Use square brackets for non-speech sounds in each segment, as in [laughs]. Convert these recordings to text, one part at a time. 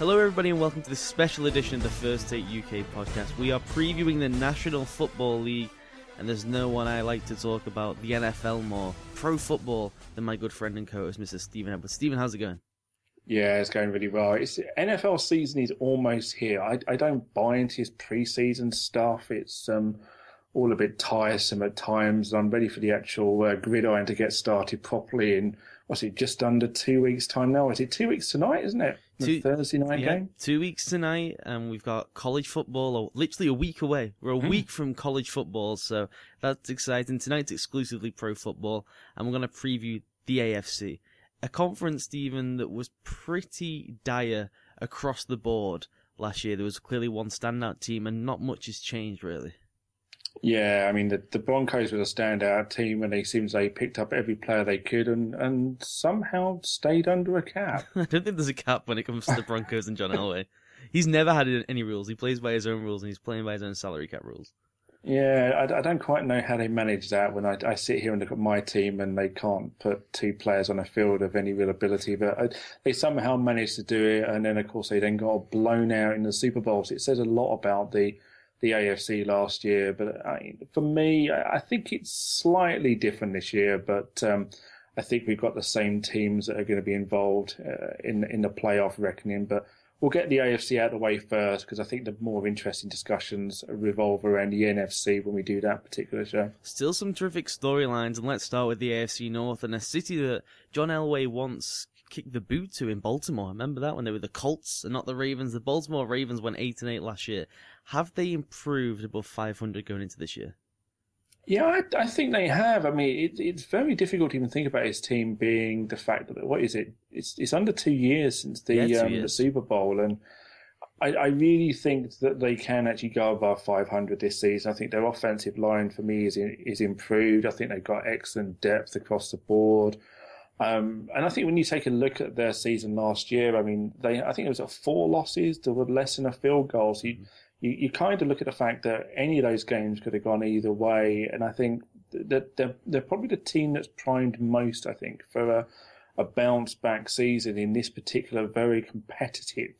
Hello, everybody, and welcome to this special edition of the First Take UK podcast. We are previewing the National Football League, and there's no one I like to talk about the NFL more, pro football, than my good friend and co-host, Mr. Steven Edwards. Steven, how's it going? Yeah, it's going really well. It's NFL season is almost here. I, I don't buy into his preseason stuff. It's um, all a bit tiresome at times. I'm ready for the actual uh, gridiron to get started properly in what's it, just under two weeks' time now? Is it two weeks tonight, isn't it? Two, Thursday night yeah, game? Two weeks tonight, and we've got college football, literally a week away. We're a mm. week from college football, so that's exciting. Tonight's exclusively pro football, and we're going to preview the AFC. A conference, Steven, that was pretty dire across the board last year. There was clearly one standout team, and not much has changed, really. Yeah, I mean the the Broncos were a standout team, and they seems they picked up every player they could, and and somehow stayed under a cap. [laughs] I don't think there's a cap when it comes to the Broncos and John [laughs] Elway. He's never had any rules. He plays by his own rules, and he's playing by his own salary cap rules. Yeah, I, I don't quite know how they manage that. When I, I sit here and look at my team, and they can't put two players on a field of any real ability, but I, they somehow managed to do it, and then of course they then got blown out in the Super Bowls. It says a lot about the the AFC last year. But I, for me, I think it's slightly different this year. But um, I think we've got the same teams that are going to be involved uh, in in the playoff reckoning. But we'll get the AFC out of the way first because I think the more interesting discussions revolve around the NFC when we do that particular show. Still some terrific storylines, and let's start with the AFC North and a city that John Elway once kicked the boot to in Baltimore. I Remember that when they were the Colts and not the Ravens. The Baltimore Ravens went eight and eight last year. Have they improved above 500 going into this year? Yeah, I, I think they have. I mean, it, it's very difficult to even think about his team being the fact that what is it? It's it's under two years since the yeah, um, years. the Super Bowl, and I, I, really think that they can actually go above 500 this season. I think their offensive line for me is is improved. I think they've got excellent depth across the board. Um, and I think when you take a look at their season last year, I mean, they I think it was at four losses to less than a field goal. So you, mm-hmm you, you kind of look at the fact that any of those games could have gone either way. And I think that they're, they're probably the team that's primed most, I think, for a, a bounce back season in this particular very competitive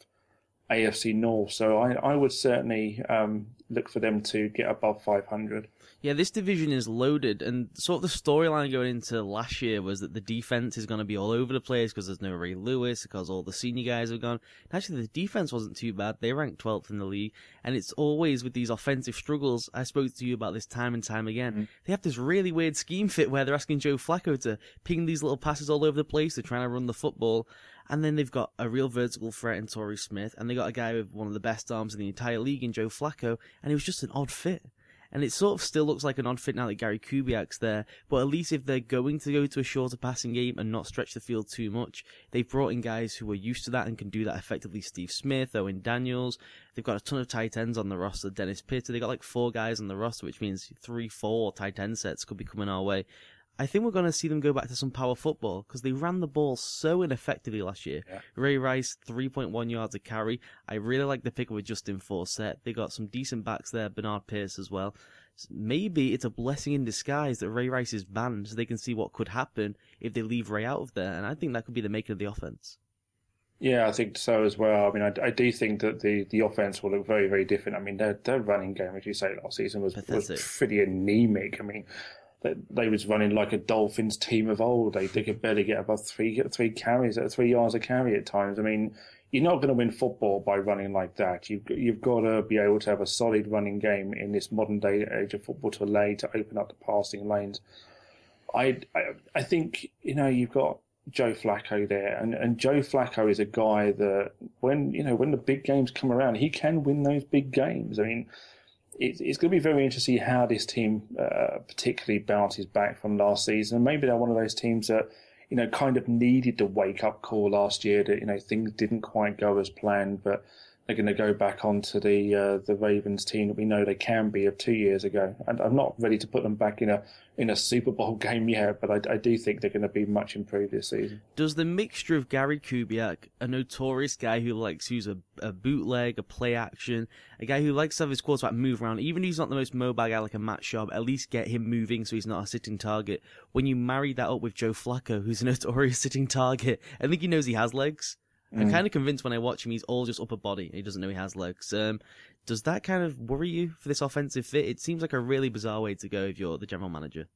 AFC North. So I, I would certainly um, look for them to get above 500. Yeah, this division is loaded, and sort of the storyline going into last year was that the defense is going to be all over the place because there's no Ray Lewis, because all the senior guys have gone. actually, the defense wasn't too bad. They ranked 12th in the league, and it's always with these offensive struggles. I spoke to you about this time and time again. Mm-hmm. They have this really weird scheme fit where they're asking Joe Flacco to ping these little passes all over the place. They're trying to run the football, and then they've got a real vertical threat in Torrey Smith, and they got a guy with one of the best arms in the entire league in Joe Flacco, and it was just an odd fit and it sort of still looks like an odd fit now that Gary Kubiak's there. But at least if they're going to go to a shorter passing game and not stretch the field too much, they've brought in guys who are used to that and can do that effectively. Steve Smith, Owen Daniels. They've got a ton of tight ends on the roster. Dennis Pitta. They got like four guys on the roster, which means three, four tight end sets could be coming our way. I think we're going to see them go back to some power football because they ran the ball so ineffectively last year. Yeah. Ray Rice, 3.1 yards a carry. I really like the pick with Justin Forsett. They got some decent backs there, Bernard Pierce as well. Maybe it's a blessing in disguise that Ray Rice is banned so they can see what could happen if they leave Ray out of there. And I think that could be the making of the offense. Yeah, I think so as well. I mean, I, I, do think that the, the offense will look very, very different. I mean, their, their running game, as you say, last season was, was pretty anemic. I mean, they, they was running like a Dolphins team of old. They, they could barely get above three three carries, at three yards a carry at times. I mean, you're not going to win football by running like that. You've you've got to be able to have a solid running game in this modern day age of football to allow to open up the passing lanes. I, I I think you know you've got Joe Flacco there, and, and Joe Flacco is a guy that when you know when the big games come around, he can win those big games. I mean, it's, going to be very interesting how this team uh, particularly bounces back from last season. And maybe they're one of those teams that, you know, kind of needed the wake up call last year that, you know, things didn't quite go as planned, but they're going to go back onto the uh, the Ravens team that we know they can be of two years ago. And I'm not ready to put them back in a in a Super Bowl [laughs] game yet, but I, I do think they're going to be much improved this season. Does the mixture of Gary Kubiak, a notorious guy who likes to use a, a bootleg, a play action, a guy who likes to have his quarterback move around, even if he's not the most mobile guy like a Matt Schaub, at least get him moving so he's not a sitting target. When you marry that up with Joe Flacco, who's a [laughs] notorious sitting target, I think he knows he has legs. I'm mm. kind of convinced when I watch him, he's all just upper body. He doesn't know he has legs. Um, does that kind of worry you for this offensive fit? It seems like a really bizarre way to go if you're the general manager.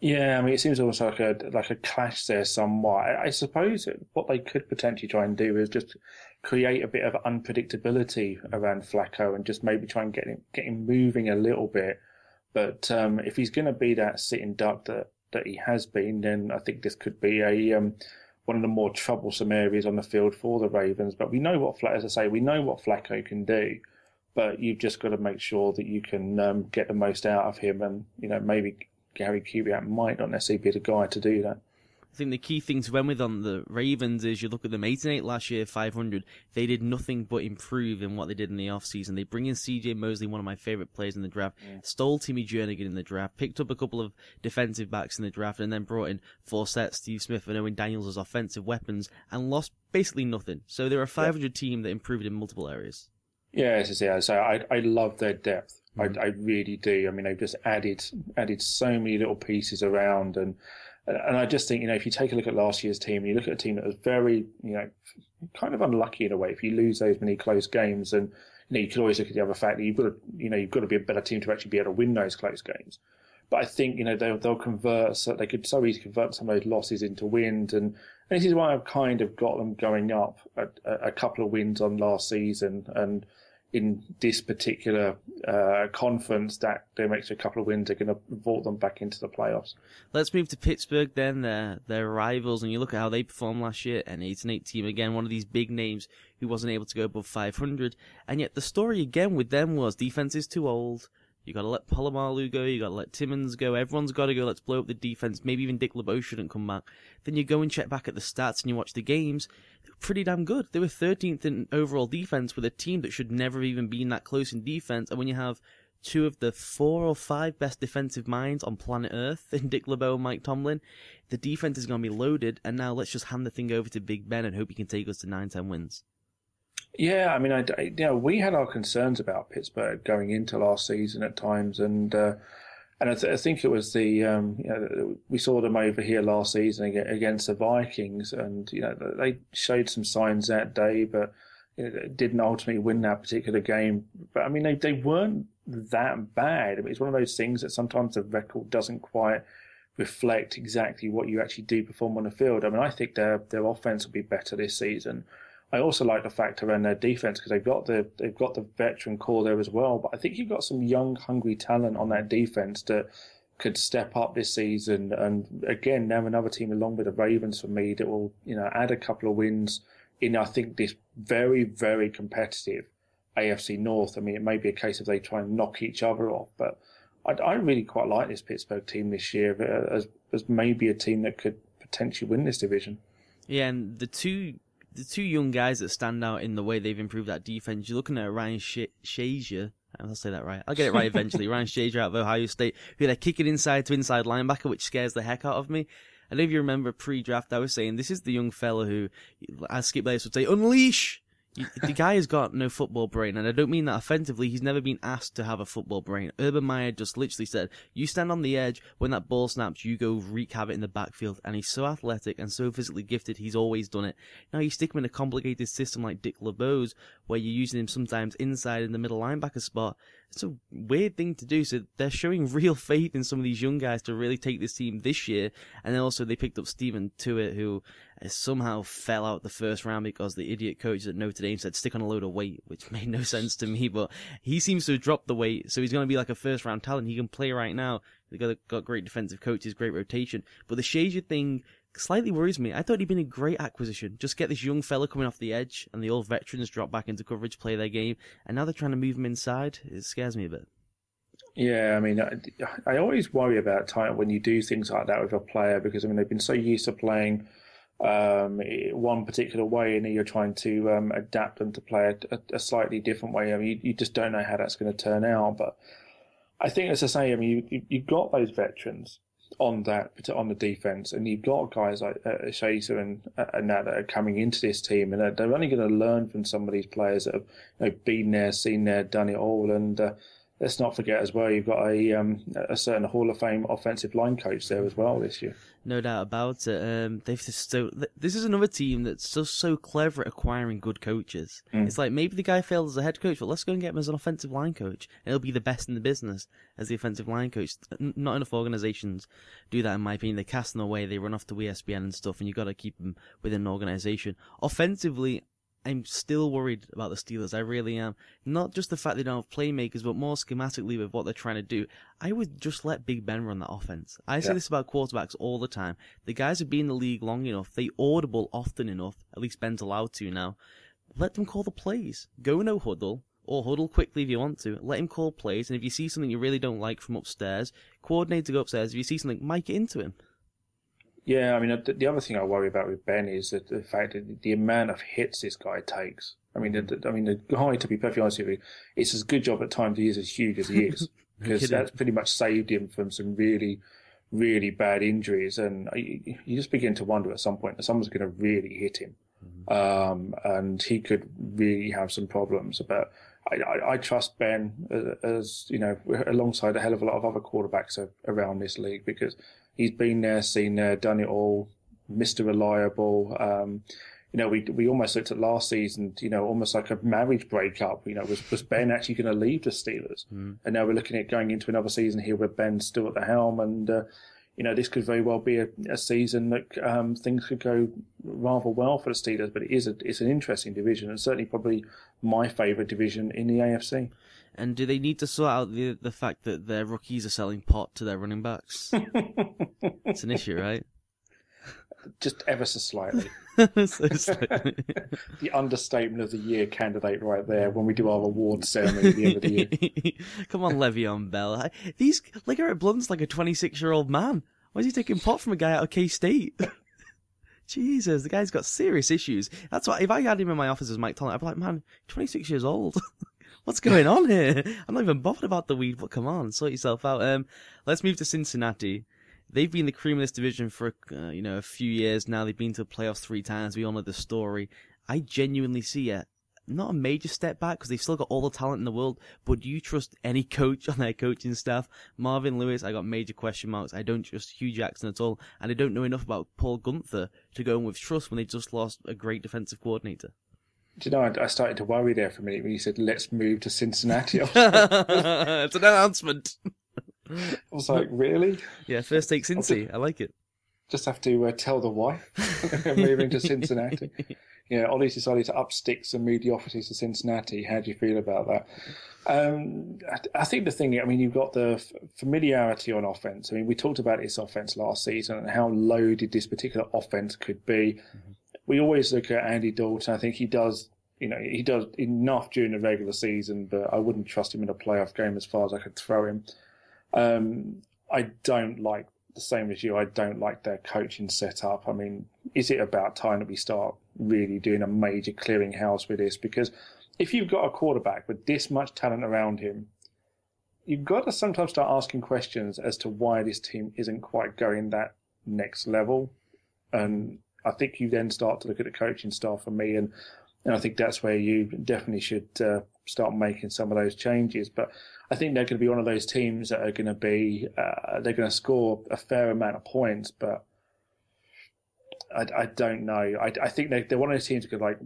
Yeah, I mean, it seems almost like a like a clash there somewhat. I, I suppose what they could potentially try and do is just create a bit of unpredictability around Flacco and just maybe try and get him get him moving a little bit. But um, if he's going to be that sitting duck that that he has been, then I think this could be a um, one of the more troublesome areas on the field for the Ravens. But we know what, as I say, we know what Flacco can do. But you've just got to make sure that you can um, get the most out of him, and you know maybe Gary Kubiak might not necessarily be the guy to do that. I think the key thing to end with on the Ravens is you look at them 8 and 8 last year, 500. They did nothing but improve in what they did in the offseason. They bring in CJ Mosley, one of my favorite players in the draft, yeah. stole Timmy Jernigan in the draft, picked up a couple of defensive backs in the draft, and then brought in Forsett, Steve Smith, and Owen Daniels as offensive weapons and lost basically nothing. So they're a 500 yeah. team that improved in multiple areas. Yeah, yeah. So I I love their depth. Mm-hmm. I, I really do. I mean, they've just added added so many little pieces around and and I just think, you know, if you take a look at last year's team, and you look at a team that was very, you know, kind of unlucky in a way. If you lose those many close games, and you know, you could always look at the other fact that you've got to, you know, you've got to be a better team to actually be able to win those close games. But I think, you know, they'll, they'll convert, so they could so easily convert some of those losses into wins. And, and this is why I've kind of got them going up a, a couple of wins on last season. And, in this particular uh, conference, that their extra couple of wins are going to vault them back into the playoffs. Let's move to Pittsburgh then. They're, they're rivals, and you look at how they performed last year, an 8 and 8 team again, one of these big names who wasn't able to go above 500. And yet the story again with them was defense is too old. You gotta let Polamalu go, you gotta let Timmons go, everyone's gotta go, let's blow up the defense, maybe even Dick LeBeau shouldn't come back. Then you go and check back at the stats and you watch the games, they were pretty damn good. They were 13th in overall defense with a team that should never have even been that close in defense, and when you have two of the four or five best defensive minds on planet Earth [laughs] in Dick LeBeau and Mike Tomlin, the defense is gonna be loaded, and now let's just hand the thing over to Big Ben and hope he can take us to 9-10 wins. Yeah, I mean, I, I, you know, we had our concerns about Pittsburgh going into last season at times, and uh, and I, th- I, think it was the um, you know we saw them over here last season against the Vikings, and you know they showed some signs that day, but you know, didn't ultimately win that particular game. But I mean, they they weren't that bad. I mean, it's one of those things that sometimes the record doesn't quite reflect exactly what you actually do perform on the field. I mean, I think their their offense will be better this season. I also like the fact around their defense because they've got the they've got the veteran core there as well. But I think you've got some young, hungry talent on that defense that could step up this season. And again, now another team along with the Ravens for me that will you know add a couple of wins in I think this very very competitive AFC North. I mean, it may be a case of they try and knock each other off, but I, I really quite like this Pittsburgh team this year uh, as as maybe a team that could potentially win this division. Yeah, and the two the two young guys that stand out in the way they've improved that defense. You're looking at Ryan Sh- Shazier. I'll say that right. I'll get it right eventually. [laughs] Ryan Shazier out of Ohio State, who they're kicking inside to inside linebacker, which scares the heck out of me. I don't know if you remember pre-draft, I was saying this is the young fella who, as Skip Bayless would say, unleash the guy has got no football brain, and I don't mean that offensively. He's never been asked to have a football brain. Urban Meyer just literally said, "You stand on the edge when that ball snaps, you go wreak havoc in the backfield." And he's so athletic and so physically gifted. He's always done it. Now you stick him in a complicated system like Dick LeBeau's, where you're using him sometimes inside in the middle linebacker spot. It's a weird thing to do. So they're showing [laughs] real faith in some of these young guys to really take this team this year. And then also they picked up Stephen Tuitt, who somehow fell out the first round because the idiot coach at Notre Dame said stick on a load of weight, which [laughs] made no sense to me. But he seems to have dropped the weight, so he's going to be like a first round talent. He can play right now. They got got great defensive coaches, great rotation. But the Shazier thing slightly worries me. I thought he'd been a great acquisition. Just get this young fella coming off the edge, and the old veterans drop back into coverage, play their game, and now they're trying to move him inside. It scares me a bit. Yeah, I mean, I, I always worry about time when you do things like that with a player because I mean they've been so used to playing um, one particular way, and you're trying to um, adapt them to play a, a, slightly different way. I mean, you, you just don't know how that's going to turn out. But I think, as I say, I mean, you, you've got those veterans on that on the defense, and you've got guys like uh, and uh, and that, that are coming into this team, and they're only going to learn from some of these players that have you know, been there, seen there, done it all, and uh, let's not forget as well, you've got a um, a certain Hall of Fame offensive line coach there as well this year. No doubt about it. Um, they've just so this is another team that's so so clever at acquiring good coaches. Mm. It's like maybe the guy failed as a head coach, but let's go and get him as an offensive line coach, and he'll be the best in the business as the offensive line coach. Not enough organizations do that, in my opinion. They cast them away, they run off to ESPN and stuff, and you've got to keep them within an organization. Offensively, I'm still worried about the Steelers. I really am. Not just the fact they don't have playmakers, but more schematically with what they're trying to do. I would just let Big Ben run that offense. I say yeah. this about quarterbacks all the time. The guys have been in the league long enough. They audible often enough. At least Ben's allowed to now. Let them call the plays. Go no huddle. Or huddle quickly if you want to. Let him call plays, and if you see something you really don't like from upstairs, coordinate to go upstairs. If you see something, mic it into him. Yeah, I mean, the, other thing I worry about with Ben is that the fact that the amount of hits this guy takes. I mean, the, I mean, the guy, to be perfectly honest with you, it's as good job at times he is as huge as he is [laughs] because that's pretty much saved him from some really, really bad injuries. And you, you just begin to wonder at some point that someone's going to really hit him, mm-hmm. um, and he could really have some problems. But I, I, I, trust Ben as, as you know, alongside a hell of a lot of other quarterbacks around this league because he's been there, seen there, done it all, Mr. Reliable. Um, you know, we we almost looked at last season, you know, almost like a marriage breakup. You know, was was Ben actually going to leave the Steelers? Mm. And now we're looking at going into another season here with Ben still at the helm, and uh, you know, this could very well be a, a season that um, things could go rather well for the Steelers. But it is a, it's an interesting division, and certainly probably my favourite division in the AFC. And do they need to sort out the the fact that their rookies are selling pot to their running backs? [laughs] it's an issue, right? Just ever so slightly. [laughs] so slightly. [laughs] the understatement of the year candidate right there when we do our award ceremony at the end of the year. Come on, Le'Veon Bell. These LeGarrette Blount's like a 26 year old man. Why is he taking pot from a guy out of K State? Jesus, the guy's got serious issues. That's why if I had him in my office as Mike Tomlin, I'd be like, man, 26 years old. What's going on here? I'm not even bothered about the weed, but come on, sort yourself out. Um, let's move to Cincinnati. They've been the cream of this division for uh, you know a few years now. They've been to the playoffs three times. We all know the story. I genuinely see it not a major step back because they've still got all the talent in the world. But do you trust any coach [laughs] on their coaching staff? Marvin Lewis, I got major question marks. I don't trust Hue Jackson at all, and I don't know enough about Paul Guenther to go in with trust when they just lost a great defensive coordinator do you know, I, I, started to worry there for a minute when you said, let's move to Cincinnati. [laughs] it's an announcement. I was like, really? Yeah, first take Cincy. I like it. Just have to uh, tell the wife [laughs] moving to Cincinnati. [laughs] yeah, Ollie's decided to up sticks and mediocrity to Cincinnati. How do you feel about that? Um, I, I, think the thing, I mean, you've got the f- familiarity on offense. I mean, we talked about this offense last season and how loaded this particular offense could be. Mm-hmm we always look at Andy Dalton. I think he does, you know, he does enough during the regular season, but I wouldn't trust him in a playoff game as far as I could throw him. Um, I don't like the same as you. I don't like their coaching setup. I mean, is it about time that we start really doing a major clearinghouse with this? Because if you've got a quarterback with this much talent around him, you've got to sometimes start asking questions as to why this team isn't quite going that next level. And I think you then start to look at the coaching staff for me, and and I think that's where you definitely should uh, start making some of those changes. But I think they're going to be one of those teams that are going to be uh, they're going to score a fair amount of points, but I, I don't know. I, I think they, they're one of those teams that could like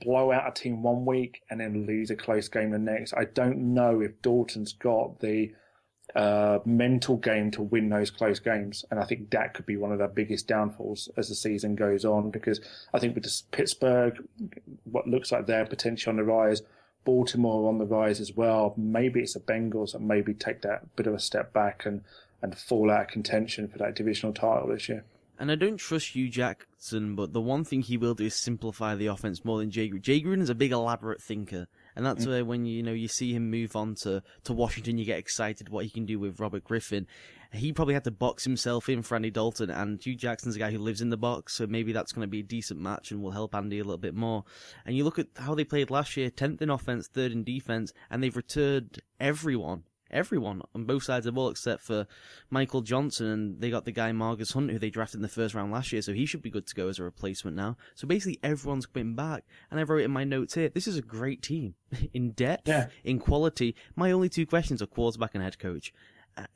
blow out a team one week and then lose a close game the next. I don't know if Dalton's got the uh, mental game to win those close games. And I think that could be one of their biggest downfalls as the season goes on because I think with Pittsburgh, what looks like they're potentially on the rise, Baltimore on the rise as well. Maybe it's the Bengals that maybe take that bit of a step back and, and fall out of contention for that divisional title this year. And I don't trust Hue Jackson, but the one thing he will do is simplify the offense more than Jay Gruden. Jay Gruden is a big elaborate thinker. And that's mm. where when you, know you see him move on to, to Washington, you get excited what he can do with Robert Griffin. He probably had to box himself in for Andy Dalton, and Hue Jackson's a guy who lives in the box, so maybe that's going to be a decent match and will help Andy a little bit more. And you look at how they played last year: tenth in offense, third in defense, and they've returned everyone everyone on both sides of the ball except for Michael Johnson, and they got the guy Margus Hunt who they drafted in the first round last year, so he should be good to go as a replacement now. So basically, everyone's coming back, and I wrote in my notes here: this is a great team [laughs] in depth, yeah. in quality. My only two questions are quarterback and head coach. Uh,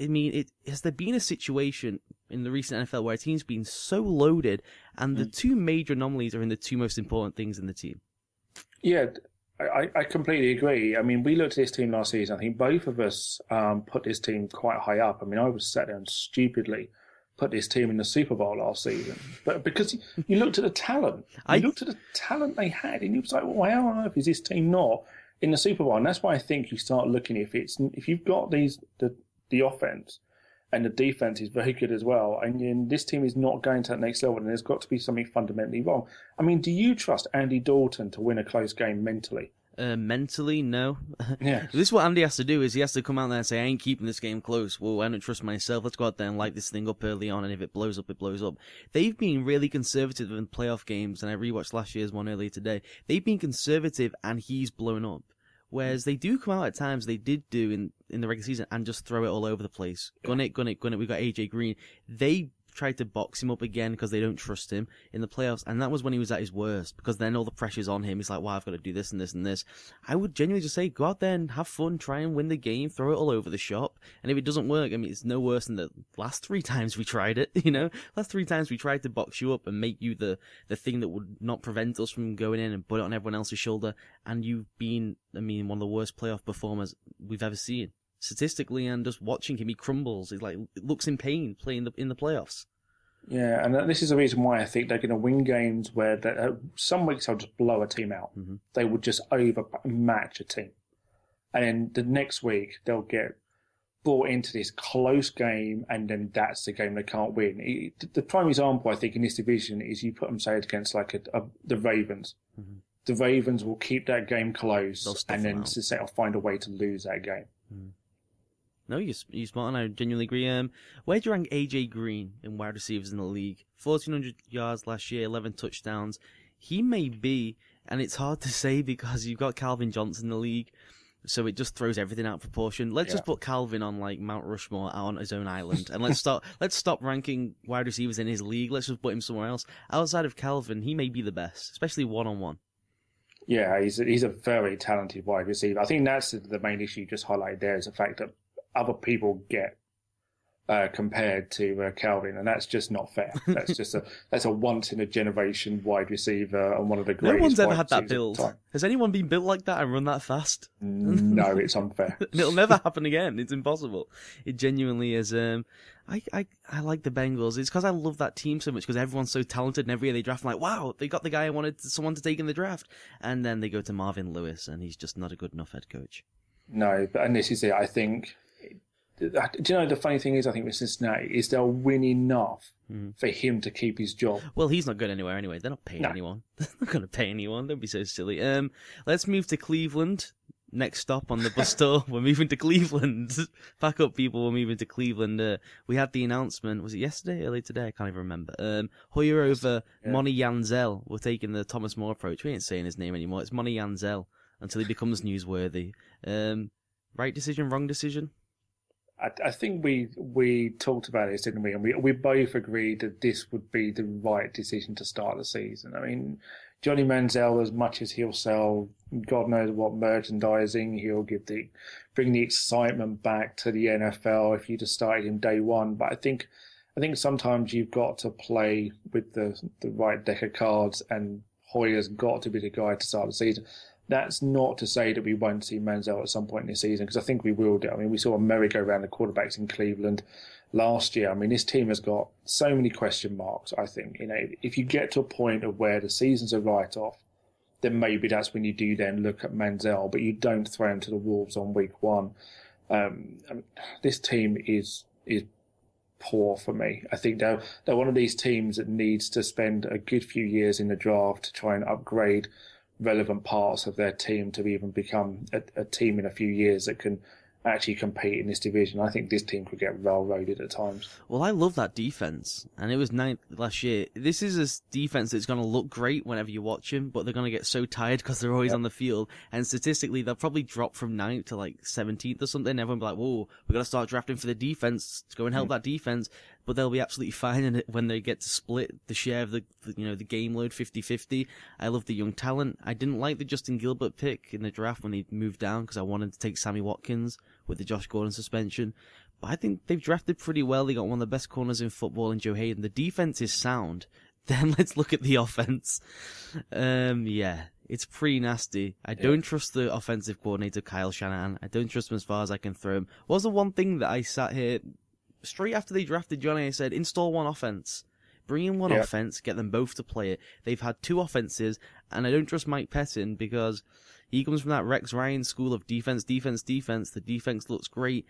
I mean, it, has there been a situation in the recent NFL where a team's been so loaded, and the mm. two major anomalies are in the two most important things in the team? Yeah, I, I completely agree. I mean, we looked at this team last season. I think both of us um, put this team quite high up. I mean, I was sat down stupidly put this team in the Super Bowl last season, but because you looked at the talent, you I... looked at the talent they had, and you was like, well, how on earth is this team not in the Super Bowl? And that's why I think you start looking if it's if you've got these the the offense and the defense is very good as well. And this team is not going to that next level, and there's got to be something fundamentally wrong. I mean, do you trust Andy Dalton to win a close game mentally? Uh, mentally, no. [laughs] Yeah. this is what Andy has to do: is he has to come out there and say, "I ain't keeping this game close." Well, I don't trust myself. Let's go out there and light this thing up early on, and if it blows up, it blows up. They've been really conservative in playoff games, and I rewatched last year's one earlier today. They've been conservative, and he's blown up. Whereas they do come out at times, they did do in, in the regular season and just throw it all over the place. Gun it, gun it, gun it. We've got AJ Green. They tried to box him up again because they don't trust him in the playoffs. And that was when he was at his worst because then all the pressure's on him. He's like, wow, I've got to do this and this and this. I would genuinely just say, go out there and have fun, try and win the game, throw it all over the shop. And if it doesn't work, I mean, it's no worse than the last three times we tried it, [laughs] you know? Last three times we tried to box you up and make you the, the thing that would not prevent us from going in and put it on everyone else's shoulder. And you've been, I mean, one of the worst playoff performers we've ever seen statistically and just watching him, he crumbles. He like looks in pain playing the, in the playoffs. Yeah, and this is the reason why I think they're going to win games where uh, some weeks they'll just blow a team out. Mm-hmm. They would just overmatch a team, and then the next week they'll get brought into this close game, and then that's the game they can't win. It, the prime example I think in this division is you put them say against like a, a, the Ravens. Mm-hmm. The Ravens will keep that game close, and then I'll find a way to lose that game. Mm. No, you you smart, and I genuinely agree. Um, where do you rank AJ Green in wide receivers in the league? Fourteen hundred yards last year, eleven touchdowns. He may be, and it's hard to [laughs] say because you've got Calvin Johnson in the league, so it just throws everything out of proportion. Let's yeah. just put Calvin on like Mount Rushmore out on his own island, and let's start. [laughs] let's stop ranking wide receivers in his league. Let's just put him somewhere else. Outside of Calvin, he may be the best, especially one on one. Yeah, he's a, he's a very talented wide receiver. I think that's the main issue you just highlighted there is the fact that other people get uh, compared to uh, Calvin, and that's just not fair. [laughs] That's just a that's a once in a generation wide receiver and one of the greatest. No one's ever had that build. Has anyone been built like that and run that fast? No, it's unfair. [laughs] It'll never happen again. It's impossible. It genuinely is. Um, I, I I like the Bengals. It's because I love that team so much because everyone's so talented and every year they draft. I'm like, wow, they got the guy I wanted someone to take in the draft, and then they go to Marvin Lewis, and he's just not a good enough head coach. No, but and this is it. I think do you know the funny thing is? I think with Cincinnati is they'll win enough mm. for him to keep his job. Well, he's not going anywhere anyway. They're not paying no. anyone. [laughs] They're not going to pay anyone. Don't be so silly. Um, let's move to Cleveland. Next stop on the bus [laughs] tour. We're moving to Cleveland. [laughs] Back up, people. We're moving to Cleveland. Uh, we had the announcement. Was it yesterday? Early today? I can't even remember. Um, Hoyer over yeah. Monty Yanzel. We're taking the Thomas More approach. We ain't saying his name anymore. It's Monty Yanzel until he becomes newsworthy. Um, right decision, wrong decision? I, I, think we we talked about this, didn't we? And we we both agreed that this would be the right decision to start the season. I mean, Johnny Manziel, as much as he'll sell, God knows what merchandising, he'll give the bring the excitement back to the NFL if you just started him day one. But I think I think sometimes you've got to play with the the right deck of cards, and Hoyer's got to be the guy to start the season. That's not to say that we won't see Manziel at some point in the season, because I think we will do. I mean, we saw a merry-go-round of quarterbacks in Cleveland last year. I mean, this team has got so many question marks. I think you know, if you get to a point of where the season's a write-off, then maybe that's when you do then look at Manziel, but you don't throw him to the wolves on week one. Um, I mean, this team is is poor for me. I think they're they're one of these teams that needs to spend a good few years in the draft to try and upgrade relevant parts of their team to even become a, a team in a few years that can actually compete in this division. I think this team could get railroaded at times. Well, I love that defense, and it was ninth last year. This is a defense that's going to look great whenever you watch them, but they're going to get so tired [laughs] because they're always yep. on the field. And statistically, they'll probably drop from ninth to like 17th or something. Everyone will be like, "Whoa, we got to start drafting for the defense to go and help mm. that defense." But they'll be absolutely fine in it when they get to split the share of the, the you know the game load 50-50. I love the young talent. I didn't like the Justin Gilbert pick in the draft when he moved down because I wanted to take Sammy Watkins with the Josh Gordon suspension. But I think they've drafted pretty well. They got one of the best corners in football in Joe Haden. The defense is sound. [laughs] Then let's look at the offense. Um, yeah, it's pretty nasty. I yeah. don't trust the offensive coordinator Kyle Shanahan. I don't trust him as far as I can throw him. What was the one thing that I sat here straight after they drafted Johnny? I said, install one offense. Bring in one yeah. offense, get them both to play it. They've had two offenses, and I don't trust Mike Pettine because he comes from that Rex Ryan school of defense, defense, defense. The defense looks great.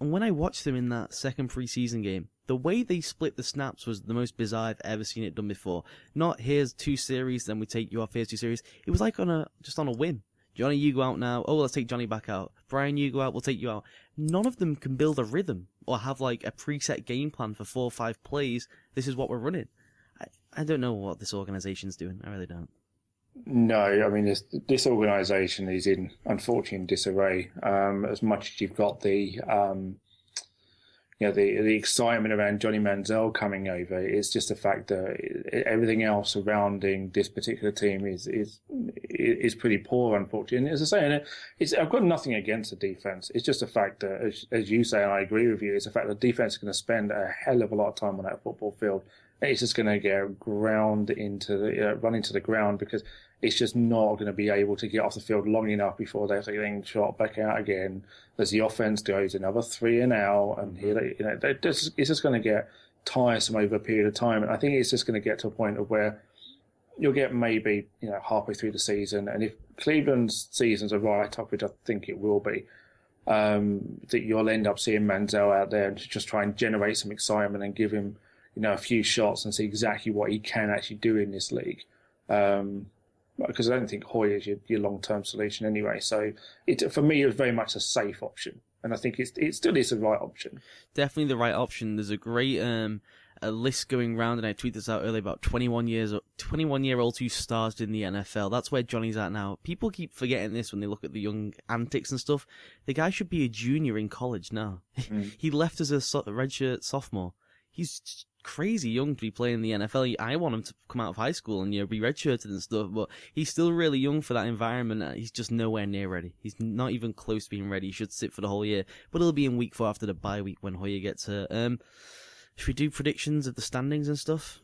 And when I watched them in that second preseason game, the way they split the snaps was the most bizarre I've ever seen it done before. Not here's two series, then we take you off, here's two series. It was like on a, just on a whim. Johnny, you go out now. Oh, let's take Johnny back out. Brian, you go out. We'll take you out. None of them can build a rhythm or have like a preset game plan for four or five plays. This is what we're running. I, I don't know what this organization's doing. I really don't. No, I mean this this organisation is in unfortunately in disarray. Um, as much as you've got the um, you know the the excitement around Johnny Manziel coming over, it's just the fact that everything else surrounding this particular team is is is pretty poor, unfortunately. And as I say, it's, I've got nothing against the defense. It's just a fact that, as, as you say, and I agree with you, it's a fact that the defense is going to spend a hell of a lot of time on that football field it's just going to get ground into the uh, run into the ground because it's just not going to be able to get off the field long enough before they're getting shot back out again. As the offense goes another three and out, and here you know just, it's just going to get tiresome over a period of time. And I think it's just going to get to a point of where you'll get maybe you know halfway through the season, and if Cleveland's seasons are right up, which I think it will be. Um, that you'll end up seeing Manziel out there and just try and generate some excitement and give him you know, a few shots and see exactly what he can actually do in this league. Um, because I don't think Hoyer is your, your long term solution anyway. So it for me, it was very much a safe option, and I think it's it still is the right option. Definitely the right option. There's a great um a list going around, and I tweeted this out earlier about 21 years 21 year olds who stars in the NFL. That's where Johnny's at now. People keep forgetting this when they look at the young antics and stuff. The guy should be a junior in college now. [laughs] Mm. he left as a redshirt sophomore. He's crazy young to be playing in the NFL. I want him to come out of high school and you know be redshirted and stuff, but he's still really young for that environment. He's just nowhere near ready. He's not even close to being ready. He should sit for the whole year, but he'll be in week four after the bye week when Hoyer gets hurt. Um, should we do predictions of the standings and stuff?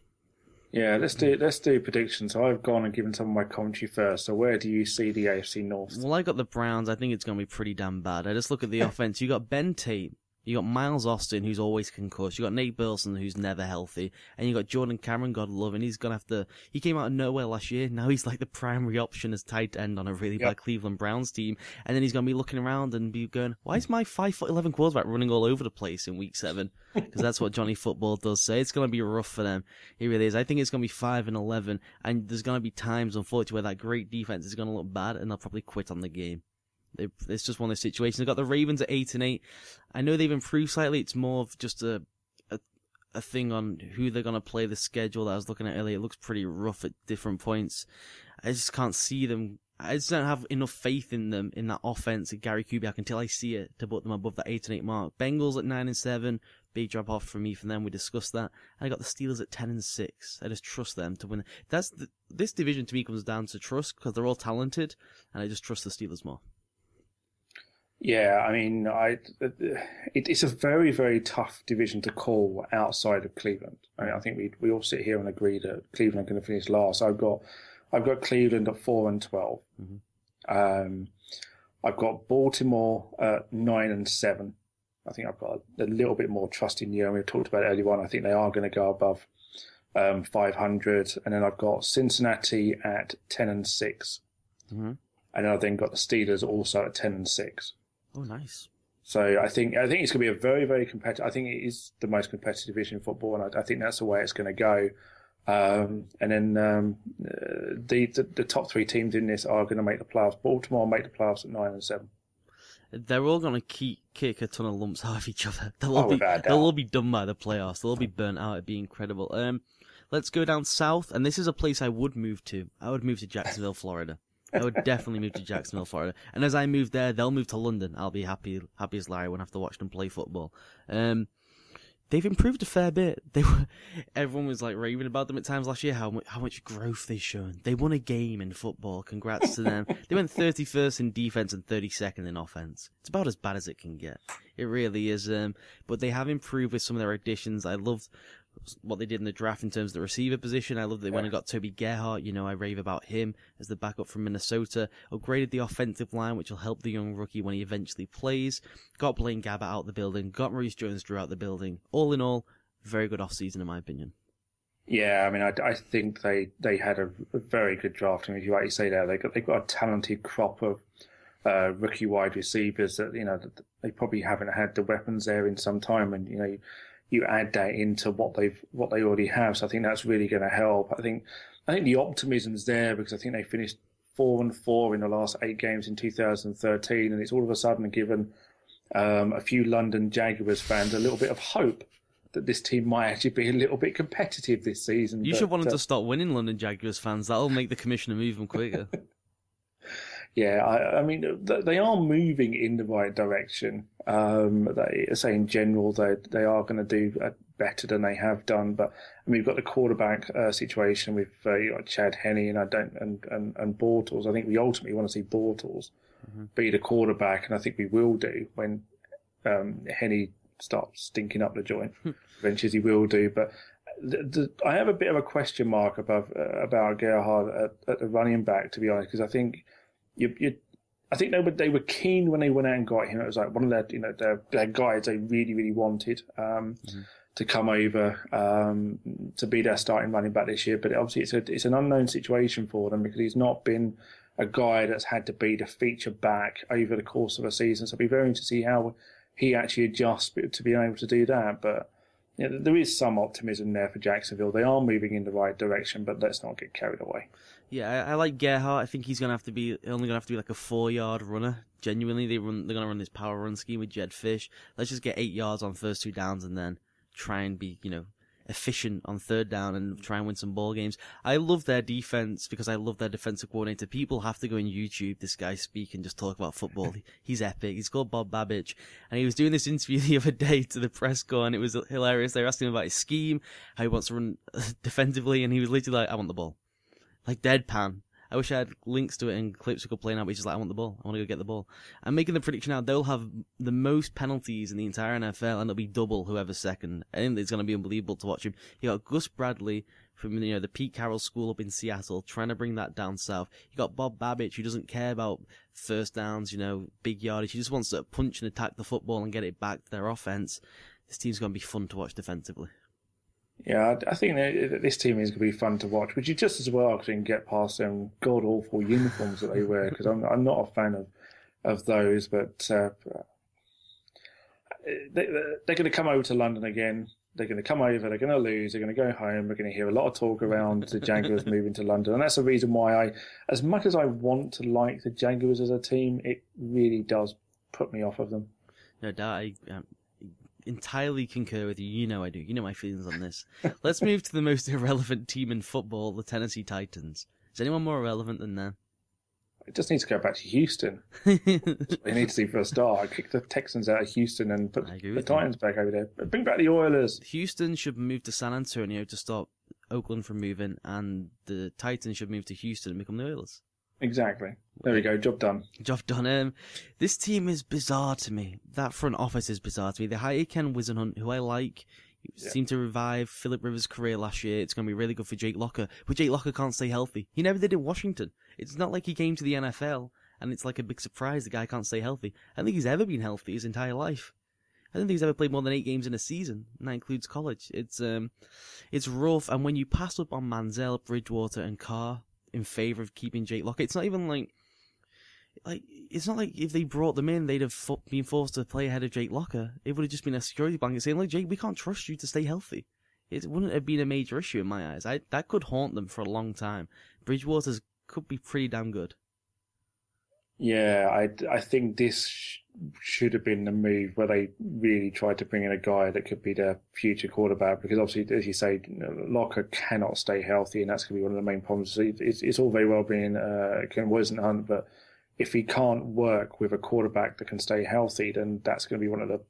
Yeah, let's do let's do predictions. So I've gone and given some of my commentary first. So where do you see the AFC North? Well, I got the Browns. I think it's going to be pretty damn bad. I just look at the [laughs] offense. You got Ben Tate, you got Miles Austin, who's always concussed. You got Nate Burleson, who's never healthy, and you got Jordan Cameron, God love, and he's gonna have to. He came out of nowhere last year. Now he's like the primary option as tight end on a really yep. bad Cleveland Browns team, and then he's gonna be looking around and be going, "Why is my five foot eleven quarterback running all over the place in week seven? [laughs] Because that's what Johnny Football does. say. it's gonna be rough for them. It really is. I think it's gonna be five and eleven, and there's gonna be times, unfortunately, where that great defense is gonna look bad, and they'll probably quit on the game. It's just one of those situations. They've got the Ravens at eight and eight. I know they've improved slightly. It's more of just a a, a thing on who they're gonna play. The schedule that I was looking at earlier, it looks pretty rough at different points. I just can't see them. I just don't have enough faith in them in that offense at Gary Kubiak until I see it to put them above that eight and eight mark. Bengals at nine and seven, big drop off from me from them. We discussed that. And I got the Steelers at ten and six. I just trust them to win. That's the, this division to me comes down to trust because they're all talented, and I just trust the Steelers more. Yeah, I mean, I it, it's a very very tough division to call outside of Cleveland. I, mean, I think we we all sit here and agree that Cleveland are going to finish last. I've got I've got Cleveland at four and 12 mm-hmm. um, I've got Baltimore at nine and seven. I think I've got a, little bit more trust in you. And we talked about it earlier on. I think they are going to go above um, 500. And then I've got Cincinnati at 10 and 6. Mm-hmm. And then I've then got the Steelers also at 10 and 6. Oh, nice. So I think I think it's going to be a very very competitive. I think it is the most competitive division in football, and I, I think that's the way it's going to go. Um, and then um, the, the, the top three teams in this are going to make the playoffs. Baltimore make the playoffs at nine and seven. they're all going to keep kick a ton of lumps [laughs] out of each other. They'll all, oh, be, they'll all be done by the playoffs. They'll all be burnt out. It'd be incredible. Um, let's go down south, and this is a place I would move to. I would move to Jacksonville, Florida. I would definitely move to Jacksonville, Florida. And as I move there, they'll move to London. I'll be happy, happy as Larry when I have to watch them play football. Um, they've improved a fair bit. [laughs] They were, everyone was like raving about them at times last year. How much, how much growth they've shown. They won a game in football. Congrats to them. they went 31st in defense and 32nd in offense. It's about as bad as it can get. It really is. Um, but they have improved with some of their additions. I love what they did in the draft in terms of the receiver position. I love they yeah. went and got Toby Gerhart. You know, I rave about him as the backup from Minnesota. Upgraded the offensive line, which will help the young rookie when he eventually plays. Got Blaine Gabbert out the building. Got Maurice Jones-Drew out the building. All in all, very good offseason in my opinion. Yeah, I mean, I, I think they, they had a, a very good draft. I mean, if you like you say there, they got they got a talented crop of uh, rookie wide receivers that you know they probably haven't had the weapons there in some time, and you know you add that into what they've what they already have. So I think that's really going to help. I think I think the optimism's there because I think they finished four and four in the last eight games in 2013, and it's all of a sudden given um, a few London Jaguars fans a little bit of hope that this team might actually be a little bit competitive this season. You but, should want them uh, to start winning, London Jaguars fans. That'll make the commissioner move them quicker. [laughs] yeah, I, I, mean, they are moving in the right direction. Um, they say in general they they are going to do uh, better than they have done. But I mean, we've got the quarterback uh, situation with uh, you know, Chad Henne and I don't and, and and Bortles. I think we ultimately want to see Bortles mm-hmm. be the quarterback, and I think we will do when um, Henne starts stinking up the joint. Hmm. Eventually, he will do, but. The, the, I have a bit of a question mark above uh, about Gerhart at, at the running back, to be honest, because I think you, you I think they were they were keen when they went out and got him. It was like one of their you know their, their guys they really really wanted um, mm-hmm. to come over um, to be their starting running back this year. But obviously it's a it's an unknown situation for them because he's not been a guy that's had to be the feature back over the course of a season. So it'll be very interesting to see how he actually adjusts to being able to do that. But you know, there is some optimism there for Jacksonville. They are moving in the right direction, but let's not get carried away. Yeah, I, I like Gerhart. I think he's gonna have to be only gonna have to be like a four yard runner. Genuinely, they run. They're gonna run this power run scheme with Jedd Fisch. Let's just get eight yards on first two downs and then try and be, you know, efficient on third down and try and win some ball games. I love their defense because I love their defensive coordinator. People have to go on YouTube, this guy speak and just talk about football. [laughs] He's epic. He's called Bob Babich and he was doing this interview [laughs] the other day to the press corps and it was hilarious. They were asking him about his scheme, how he wants to run [laughs] defensively and he was literally like, I want the ball. Like deadpan. I wish I had links to it and clips we could play now, but he's just like, I want the ball. I want to go get the ball. I'm making the prediction now, they'll have the most penalties in the entire NFL, and it'll be double whoever's second. I think it's going to be unbelievable to watch him. You got Gus Bradley from, you know, the Pete Carroll school up in Seattle, trying to bring that down south. You got Bob Babich, who doesn't care about first downs, you know, big yardage. He just wants to punch and attack the football and get it back to their offense. This team's going to be fun to watch defensively. Yeah, I think this team is going to be fun to watch, which is just as well because you can get past them god awful uniforms that they wear. Because I'm I'm not a fan of of those, but uh, they, they're going to come over to London again. They're going to come over. They're going to lose. They're going to go home. We're going to hear a lot of talk around the Jaguars [laughs] moving to London, and that's the reason why I, as much as I want to like the Jaguars as a team, it really does put me off of them. No doubt. I, um, entirely concur with you. You know I do. You know my feelings on this. Let's move to the most [laughs] irrelevant team in football, the Tennessee Titans. Is anyone more irrelevant than them? It just needs to go back to Houston. [laughs] they need to see for a start. Kick the Texans out of Houston and put the Titans back over there. Bring back the Oilers. Houston should move to San Antonio to stop Oakland from moving, and the Titans should move to Houston and become the Oilers. Exactly. There we go. Job done. Job done. Um, this team is bizarre to me. That front office is bizarre to me. They hired Ken Whisenhunt, who I like. Yeah. seemed to revive Philip Rivers' career last year. It's going to be really good for Jake Locker. But Jake Locker can't stay healthy. He never did in Washington. It's not like he came to the NFL and it's like a big surprise the guy can't stay healthy. I don't think he's ever been healthy his entire life. I don't think he's ever played more than eight games in a season, and that includes college. It's um, it's rough, and when you pass up on Manziel, Bridgewater, and Carr, in favor of keeping Jake Locker. It's not even like like it's not like if they brought them in, they'd have fo- been forced to play ahead of Jake Locker. It would have just been a security blanket saying, "Like Jake, we can't trust you to stay healthy." It wouldn't have been a major issue in my eyes. I that could haunt them for a long time. Bridgewater's could be pretty damn good. Yeah, I, I think this sh- should have been the move where they really tried to bring in a guy that could be their future quarterback because obviously, as you say, Locker cannot stay healthy, and that's going to be one of the main problems. It's, it's all very well being uh, Ken Whisenhunt, but if he can't work with a quarterback that can stay healthy, then that's going to be one of the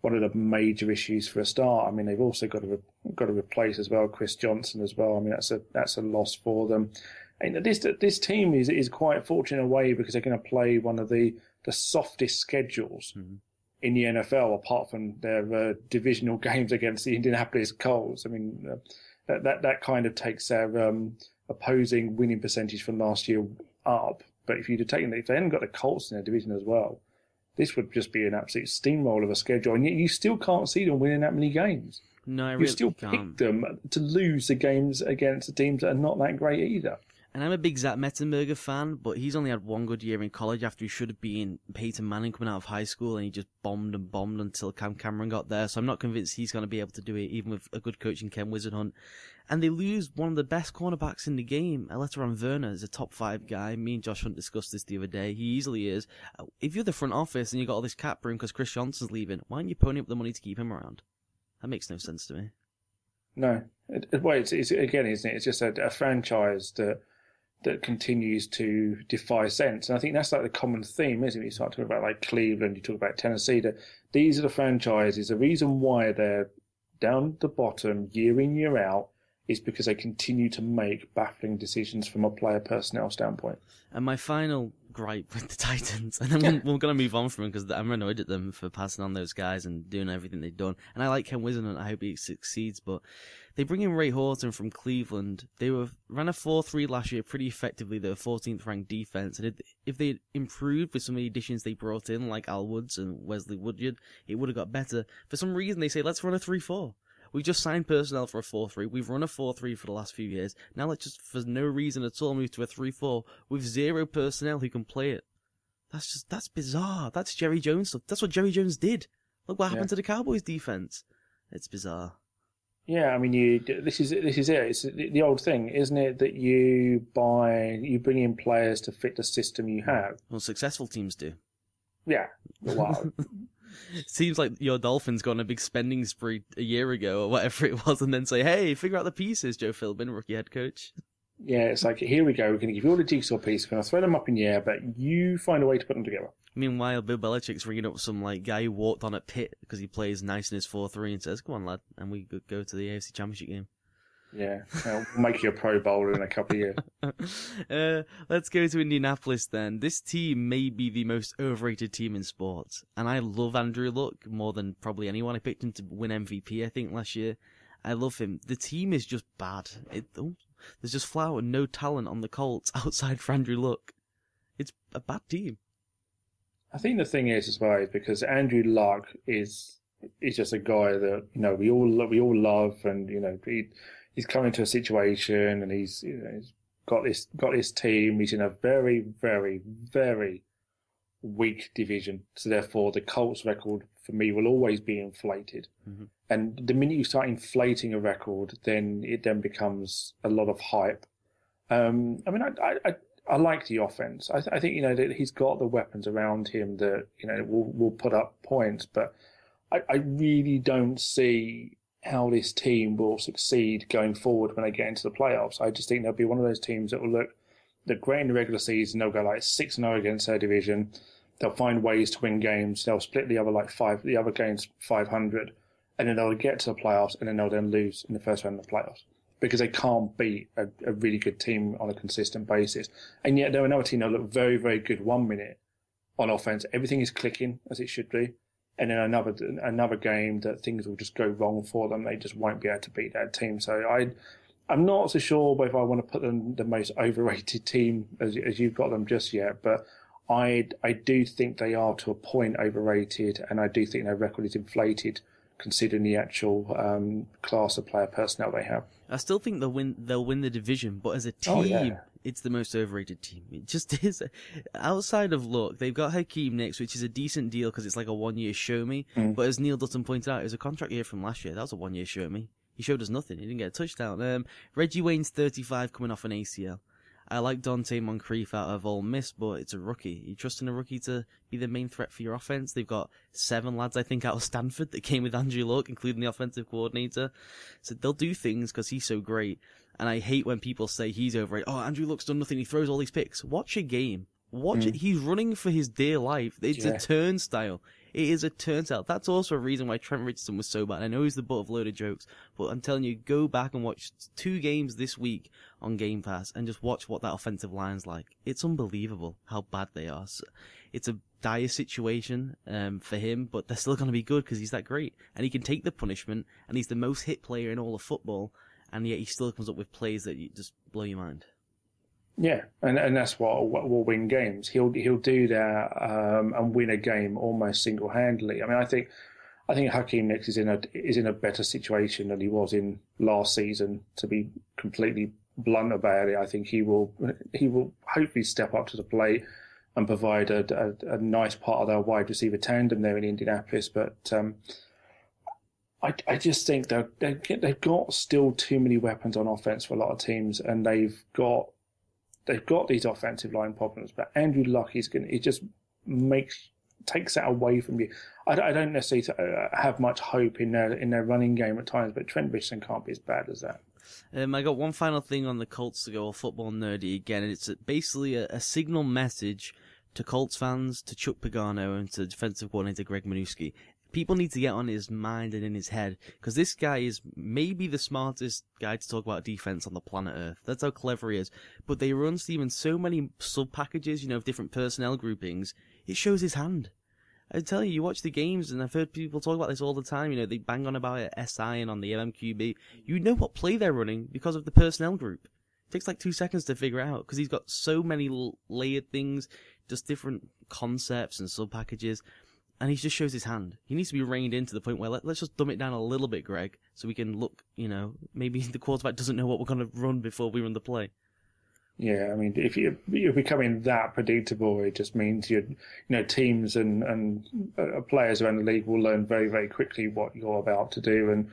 one of the major issues for a start. I mean, they've also got to re- got to replace as well Chris Johnson as well. I mean, that's a that's a loss for them. And this this team is is quite fortunate in a way because they're going to play one of the the softest schedules mm-hmm. in the NFL, apart from their uh, divisional [laughs] games against the Indianapolis Colts. I mean, uh, that that that kind of takes their um, opposing winning percentage from last year up. But if you'd have taken if they hadn't got the Colts in their division as well, this would just be an absolute steamroll of a schedule, and yet you still can't see them winning that many games. No, I you really still can't. pick them to lose the games against the teams that are not that great either. And I'm a big Zach Mettenberger fan, but he's only had one good year in college after he should have been Peyton Manning coming out of high school, and he just bombed and bombed until Cam Cameron got there. So I'm not convinced he's going to be able to do it, even with a good coach in Ken Hunt, And they lose one of the best cornerbacks in the game. Alterraun Verner is a top five guy. Me and Josh Hunt discussed this the other day. He easily is. Uh, if you're the front office and you got all this cap room because Chris Johnson's leaving, why aren't you ponying up the money to keep him around? That makes no sense to me. No. Well, it's, it's, again, isn't it? It's just a, a franchise that that continues to defy sense. And I think that's like the common theme, isn't it? You start talking about like Cleveland, you talk about Tennessee, that these are the franchises. The reason why they're down the bottom year in, year out is because they continue to make baffling decisions from a player personnel standpoint. And my final gripe with the Titans, and then we're, we're going to move on from them because I'm annoyed at them for passing on those guys and doing everything they've done. And I like Ken Whisenhunt, I hope he succeeds, but they bring in Ray Horton from Cleveland. They were ran a 4-3 last year pretty effectively. They were 14th ranked defense. And if they improved with some of the additions they brought in, like Al Woods and Wesley Woodyard, it would have got better. For some reason, they say, let's run a 3-4. We just signed personnel for a 4-3. We've run a 4-3 for the last few years. Now let's just, for no reason at all, move to a 3-4 with zero personnel who can play it. That's just, that's bizarre. That's Jerry Jones stuff. That's what Jerry Jones did. Look what happened yeah. to the Cowboys defense. It's bizarre. Yeah, I mean, you. This is this is it. It's the old thing, isn't it? That you buy, you bring in players to fit the system you have. Well, successful teams do. Yeah. Wow. [laughs] Seems like your Dolphins got on a big spending spree a year ago or whatever it was, and then say, "Hey, figure out the pieces." Joe Philbin, rookie head coach. Yeah, it's like here we go. We're going to give you all the jigsaw pieces. We're going to throw them up in the air, but you find a way to put them together. Meanwhile, Bill Belichick's ringing up some like guy who walked on at Pitt because he plays nice in his four three and says, "Come on, lad," and we go to the AFC Championship game. Yeah, we'll make you a Pro Bowler in a couple of years. [laughs] uh, let's go to Indianapolis then. This team may be the most overrated team in sports, and I love Andrew Luck more than probably anyone. I picked him to win MVP, I think, last year. I love him. The team is just bad. It, oh, there's just flour and no talent on the Colts [laughs] outside for Andrew Luck. It's a bad team. I think the thing is as well is because Andrew Luck is is just a guy that you know we all we all love, and you know he he's coming to a situation and he's you know he's got this got this team. He's in a very very very weak division, so therefore the Colts record for me will always be inflated. Mm-hmm. And the minute you start inflating a record, then it then becomes a lot of hype. Um, I mean, I, I, I like the offense. I, th- I think you know that he's got the weapons around him that you know will will put up points, but I, I really don't see how this team will succeed going forward when they get into the playoffs. I just think they'll be one of those teams that will look look great in the regular season. They'll go like six and zero oh against their division. They'll find ways to win games. They'll split the other like five the other games five hundred, and then they'll get to the playoffs, and then they'll then lose in the first round of the playoffs because they can't beat a, a, really good team on a consistent basis. And yet they're another team that look very, very good one minute on offense. Everything is clicking as it should be. And then another another game that things will just go wrong for them. They just won't be able to beat that team. So I, I'm not so sure whether I want to put them the most overrated team as, as you've got them just yet. But I I do think they are to a point overrated, and I do think their record is inflated considering the actual um, class of player personnel they have. I still think they'll win. They'll win the division, but as a team, oh, yeah. it's the most overrated team. It just [laughs] is. Outside of luck, they've got Hakeem Nicks, which is a decent deal because it's like a one-year show me. Mm. But as Neil Dutton pointed out, it was a contract year from last year. That was a one-year show me. He showed us nothing. He didn't get a touchdown. Um, Reggie Wayne's 35 coming off an ACL. I like Donte Moncrief out of Ole Miss, but it's a rookie. You trusting a rookie to be the main threat for your offense? They've got seven lads, I think, out of Stanford that came with Andrew Luck, including the offensive coordinator. So they'll do things because he's so great. And I hate when people say he's over it. Oh, Andrew Luck's done nothing. He throws all these picks. Watch a game. Watch mm. it. He's running for his dear life. It's yeah. a turnstile. It is a turnstile. That's also a reason why Trent Richardson was so bad. I know he's the butt of a load of jokes, but I'm telling you, go back and watch two games this week on Game Pass and just watch what that offensive line's like. It's unbelievable how bad they are. It's a dire situation um, for him, but they're still going to be good because he's that great and he can take the punishment and he's the most hit player in all of football, and yet he still comes up with plays that just blow your mind. Yeah, and and that's what, will win games. He'll he'll do that um, and win a game almost single handedly. I mean, I think I think Hakeem Nicks is in a is in a better situation than he was in last season. To be completely blunt about it, I think he will he will hopefully step up to the plate and provide a, a, a nice part of their wide receiver tandem there in Indianapolis. But um, I, I just think they they've got still too many weapons on offense for a lot of teams, and they've got they've got these offensive line problems, but Andrew Luck is going. It just makes takes that away from you. I, I don't necessarily uh, have much hope in their in their running game at times, but Trent Richardson can't be as bad as that. Um, I got one final thing on the Colts to go all football nerdy again, and it's basically a, a signal message to Colts fans, to Chuck Pagano, and to defensive coordinator Greg Manusky people need to get on his mind and in his head because this guy is maybe the smartest guy to talk about defense on the planet Earth. That's how clever he is. But they run Steven so many sub packages, you know, of different personnel groupings. It shows his hand. I tell you, you watch the games, and I've heard people talk about this all the time. You know, they bang on about it SI and on the MMQB. You know what play they're running because of the personnel group. It takes like two seconds to figure out because he's got so many layered things, just different concepts and sub packages and he just shows his hand. He needs to be reined in to the point where let, us just dumb it down a little bit, Greg, so we can look. You know, maybe [laughs] the quarterback doesn't know what we're going to run before we run the play. Yeah, I mean, if you, you're becoming that predictable, it just means you, you know, teams and and uh, players around the league will learn very very quickly what you're about to do, and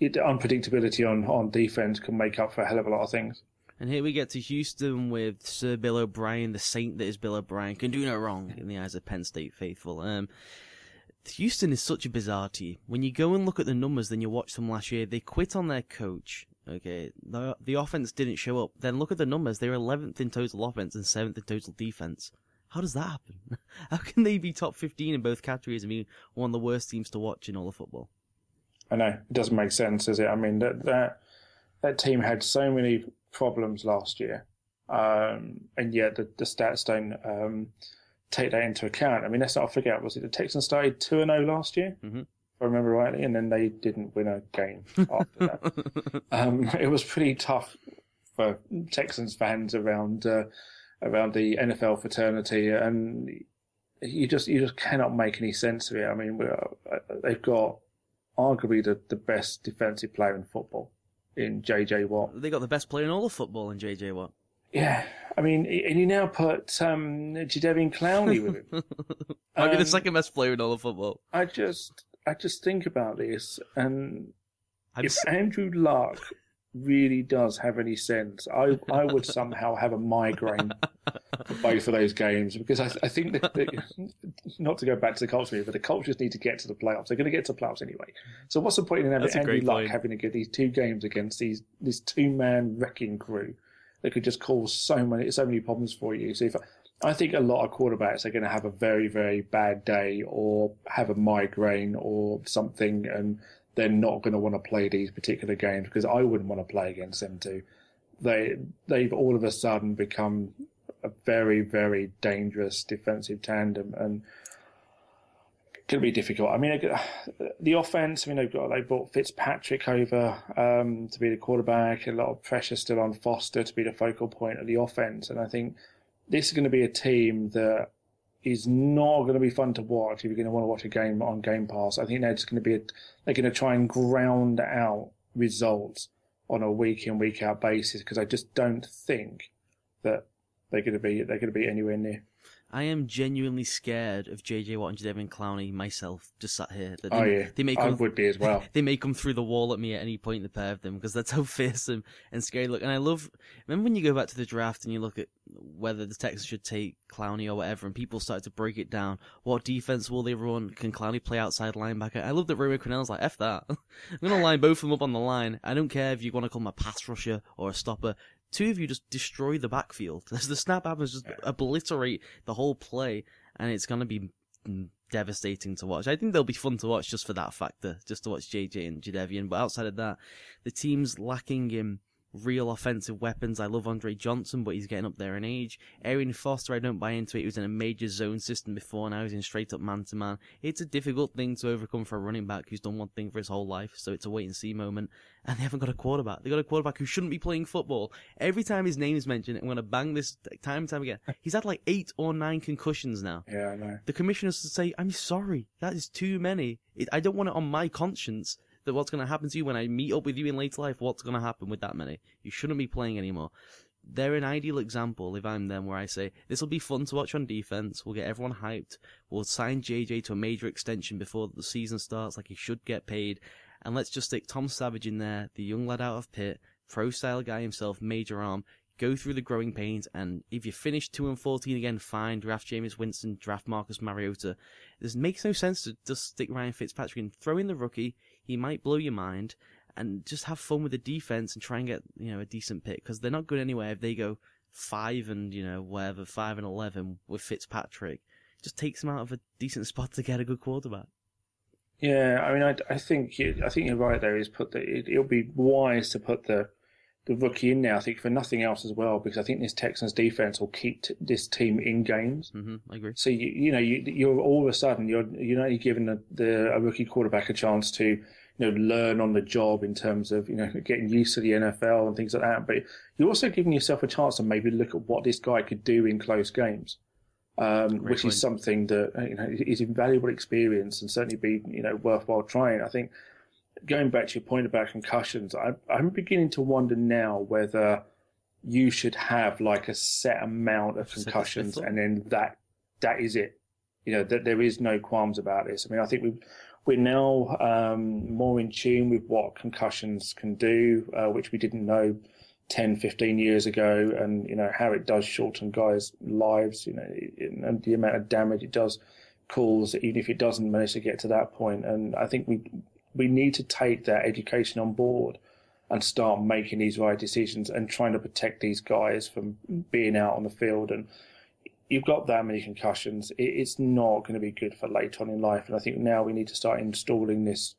it, unpredictability on on defense can make up for a hell of a lot of things. And here we get to Houston with Sir Bill O'Brien, the saint that is Bill O'Brien, can do no wrong in the eyes of Penn State faithful. Um, Houston is such a bizarre team. When you go and look at the numbers, then you watch them last year, they quit on their coach. Okay, the the offense didn't show up. Then look at the numbers; they were 11th in total offense and 7th in total defense. How does that happen? [laughs] How can they be top 15 in both categories and be one of the worst teams to watch in all of football? I know it doesn't make sense, does it? I mean that that that team had so many problems last year, um, and yet the, the stats don't um, take that into account. I mean, let's not forget, was it the Texans started 2 0 last year? Mm-hmm. If I remember rightly, and then they didn't win a game after that. [laughs] Um, it was pretty tough for Texans fans around uh, around the NFL fraternity, and you just you just cannot make any sense of it. I mean, uh, they've got arguably the, the best defensive player in football in JJ Watt. They got the best player in all of football in JJ Watt. Yeah, I mean, and you now put um, Jadeveon Clowney with him. [laughs] Might um, be the second best player in all of football. I just, I just think about this, and I'm if Andrew Luck really does have any sense, I, I would somehow have a migraine for both of those games because I, I think that, that, [laughs] not to go back to the culture, but the cultures need to get to the playoffs. They're going to get to the playoffs anyway. So what's the point in having Andrew Luck point. having to get these two games against these this two man wrecking crew? that could just cause so many so many problems for you. So if I think a lot of quarterbacks are going to have a very very bad day or have a migraine or something, and they're not going to want to play these particular games because I wouldn't want to play against them too. They they've all of a sudden become a very very dangerous defensive tandem and going to be difficult. I mean, the offense. I mean, they've got they brought Fitzpatrick over um, to be the quarterback. A lot of pressure still on Foster to be the focal point of the offense, and I think this is going to be a team that is not going to be fun to watch if you're going to want to watch a game on Game Pass. I think they're just going to be a, they're going to try and ground out results on a week in week out basis because I just don't think that they're going to be they're going to be anywhere near. I am genuinely scared of JJ Watt and Jadeveon Clowney myself, just sat here. That oh, they, oh yeah, they may come, I would be as well. [laughs] they may come through the wall at me at any point, in the pair of them, because that's how [laughs] fearsome and scary look. And I love, remember when you go back to the draft and you look at whether the Texans should take Clowney or whatever, and people started to break it down. What defense will they run? Can Clowney play outside linebacker? I love that Romeo Crennel's like, F that. [laughs] I'm going to line both of them up on the line. I don't care if you want to call him a pass rusher or a stopper two of you just destroy the backfield. [laughs] As the snap happens, just obliterate the whole play, and it's going to be mm, devastating to watch. I think they'll be fun to watch just for that factor, just to watch JJ and Jadeveon. But outside of that, the team's lacking in real offensive weapons. I love Andre Johnson, but he's getting up there in age. Arian Foster, I don't buy into it. He was in a major zone system before, now he's in straight up man to man. It's a difficult thing to overcome for a running back who's done one thing for his whole life, so it's a wait and see moment. And they haven't got a quarterback. They got a quarterback who shouldn't be playing football. Every time his name is mentioned, I'm going to bang this time and time again. [laughs] He's had like eight or nine concussions now. Yeah, I know. The commissioners say, I'm sorry, that is too many. I don't want it on my conscience that what's going to happen to you when I meet up with you in later life, what's going to happen with that many? You shouldn't be playing anymore. They're an ideal example, if I'm them, where I say, this will be fun to watch on defense. We'll get everyone hyped. We'll sign JJ to a major extension before the season starts, like he should get paid. And let's just stick Tom Savage in there, the young lad out of Pitt, pro style guy himself, major arm, go through the growing pains, and if you finish 2 and 14 again, fine, draft Jameis Winston, draft Marcus Mariota. This makes no sense to just stick Ryan Fitzpatrick and throw in the rookie. He might blow your mind, and just have fun with the defense and try and get, you know, a decent pick, because they're not good anyway. if they go 5 and, you know, whatever, 5 and 11 with Fitzpatrick. Just takes them out of a decent [laughs] spot to get a good quarterback. Yeah, I mean, I, I think I think you're right there. Is put the it, it'll be wise to put the the rookie in there, I think, for nothing else as well, because I think this Texans defense will keep t- this team in games. Mm-hmm, I agree. So you you know you you're all of a sudden you're you're not giving the, the a rookie quarterback a chance to you know learn on the job in terms of you know getting used to the NFL and things like that, but you're also giving yourself a chance to maybe look at what this guy could do in close games. Um, which point. is something that you know is invaluable experience and certainly be you know worthwhile trying. I think going back to your point about concussions, I, I'm beginning to wonder now whether you should have like a set amount of concussions and then that that is it. You know that there is no qualms about this. I mean, I think we we're now um, more in tune with what concussions can do, uh, which we didn't know 10, 15 years ago, and you know how it does shorten guys' lives. You know, and the amount of damage it does cause, even if it doesn't manage to get to that point. And I think we we need to take that education on board and start making these right decisions and trying to protect these guys from being out on the field. And you've got that many concussions, it's not going to be good for later on in life. And I think now we need to start installing this.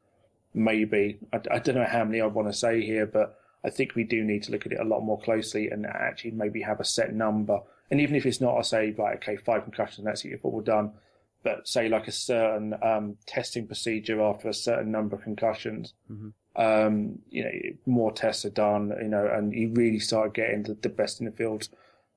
Maybe I, I don't know how many I want to say here, but I think we do need to look at it a lot more closely and actually maybe have a set number. And even if it's not, I say like, okay, five concussions, that's it, you're all done but say like a certain um, testing procedure after a certain number of concussions. Mm-hmm. Um, you know, more tests are done, you know, and you really start getting the, the best in the field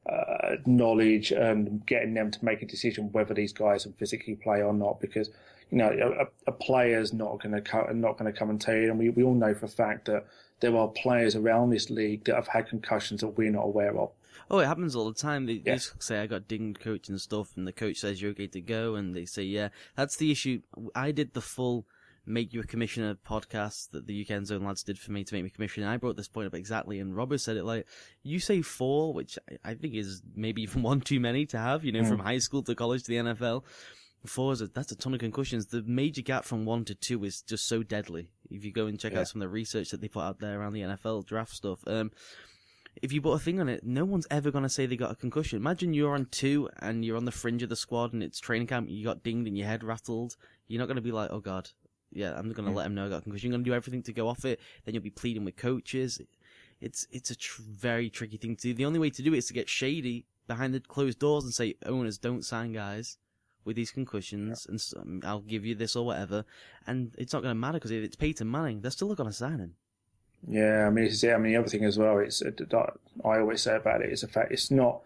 uh, knowledge and getting them to make a decision whether these guys can physically play or not. Because you know, a, a player's not going to co- not going to come and tell you, and we, we all know for a fact that there are players around this league that have had concussions that we're not aware of. Oh, it happens all the time. They, yeah. they say I got dinged coach and stuff, and the coach says you're okay to go, and they say yeah. That's the issue. I did the full make you a commissioner podcast that the UK Zone lads did for me to make me commissioner. I brought this point up exactly, and Robert said it like you say four, which I think is maybe [laughs] even one too many to have. You know, mm. from high school to college to the NFL. Four is a, that's a ton of concussions. The major gap from one to two is just so deadly. If you go and check yeah. out some of the research that they put out there around the NFL draft stuff, um, if you put a thing on it, no one's ever going to say they got a concussion. Imagine you're on two and you're on the fringe of the squad and it's training camp, you got dinged and your head rattled. You're not going to be like, oh god, yeah, I'm going to yeah. let him know I got a concussion. You're going to do everything to go off it. Then you'll be pleading with coaches. It's it's a tr- very tricky thing to do. The only way to do it is to get shady behind the closed doors and say, owners, don't sign guys with these concussions, yeah. and um, I'll give you this or whatever. And it's not going to matter because if it's Peyton Manning, they're still going to sign him. Yeah, I mean, it's, I mean, the other thing as well, it's I always say about it is the fact it's not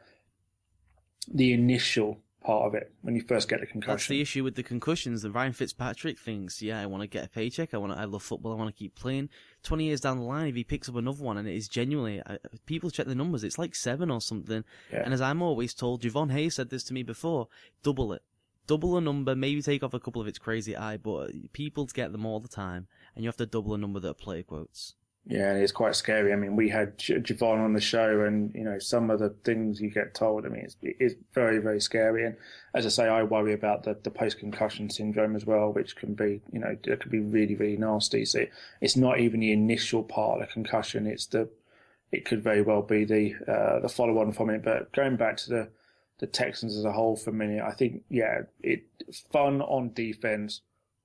the initial part of it when you first get the concussion. That's the issue with the concussions. The Ryan Fitzpatrick thinks, yeah, I want to get a paycheck. I want to, I love football. I want to keep playing. 20 years down the line, if he picks up another one and it is genuinely, uh, people check the numbers, it's like seven or something. Yeah. And as I'm always told, Javon Hayes said this to me before, double it. Double a number, maybe take off a couple of its crazy eye, but people get them all the time, and you have to double a number that are play quotes. Yeah, it's quite scary. I mean, we had Javon on the show, and you know some of the things you get told. I mean, it's, it's very, very scary. And as I say, I worry about the, the post concussion syndrome as well, which can be, you know, it could be really, really nasty. So it's not even the initial part of the concussion; it's the, it could very well be the uh, the follow on from it. But going back to the the Texans as a whole for a minute, I think yeah, it fun on defense,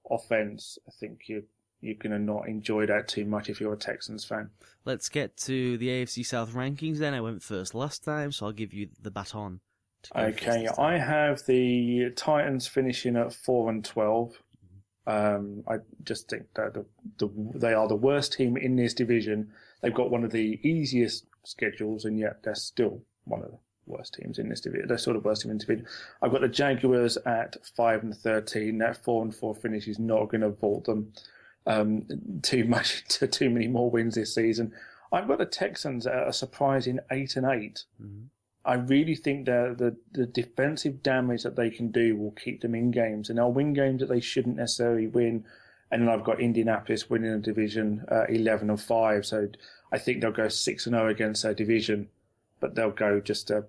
offense. I think you you're going to not enjoy that too much if you're a Texans fan. Let's get to the AFC South rankings then. I went first last time, so I'll give you the baton. Okay, I have the Titans finishing at 4 and 12. Um, I just think that the, the, they are the worst team in this division. They've got one of the easiest schedules, and yet they're still one of the worst teams in this division. They're sort of worst team in this division. I've got the Jaguars at 5 and 13. That 4 and 4 finish is not going to vault them um, too much [laughs] to too many more wins this season. I've got the Texans at a surprising eight and 8 mm-hmm. I really think that the the defensive damage that they can do will keep them in games, and they'll win games that they shouldn't necessarily win. And then I've got Indianapolis winning a division uh, eleven and five, so I think they'll go six and zero oh against their division, but they'll go just a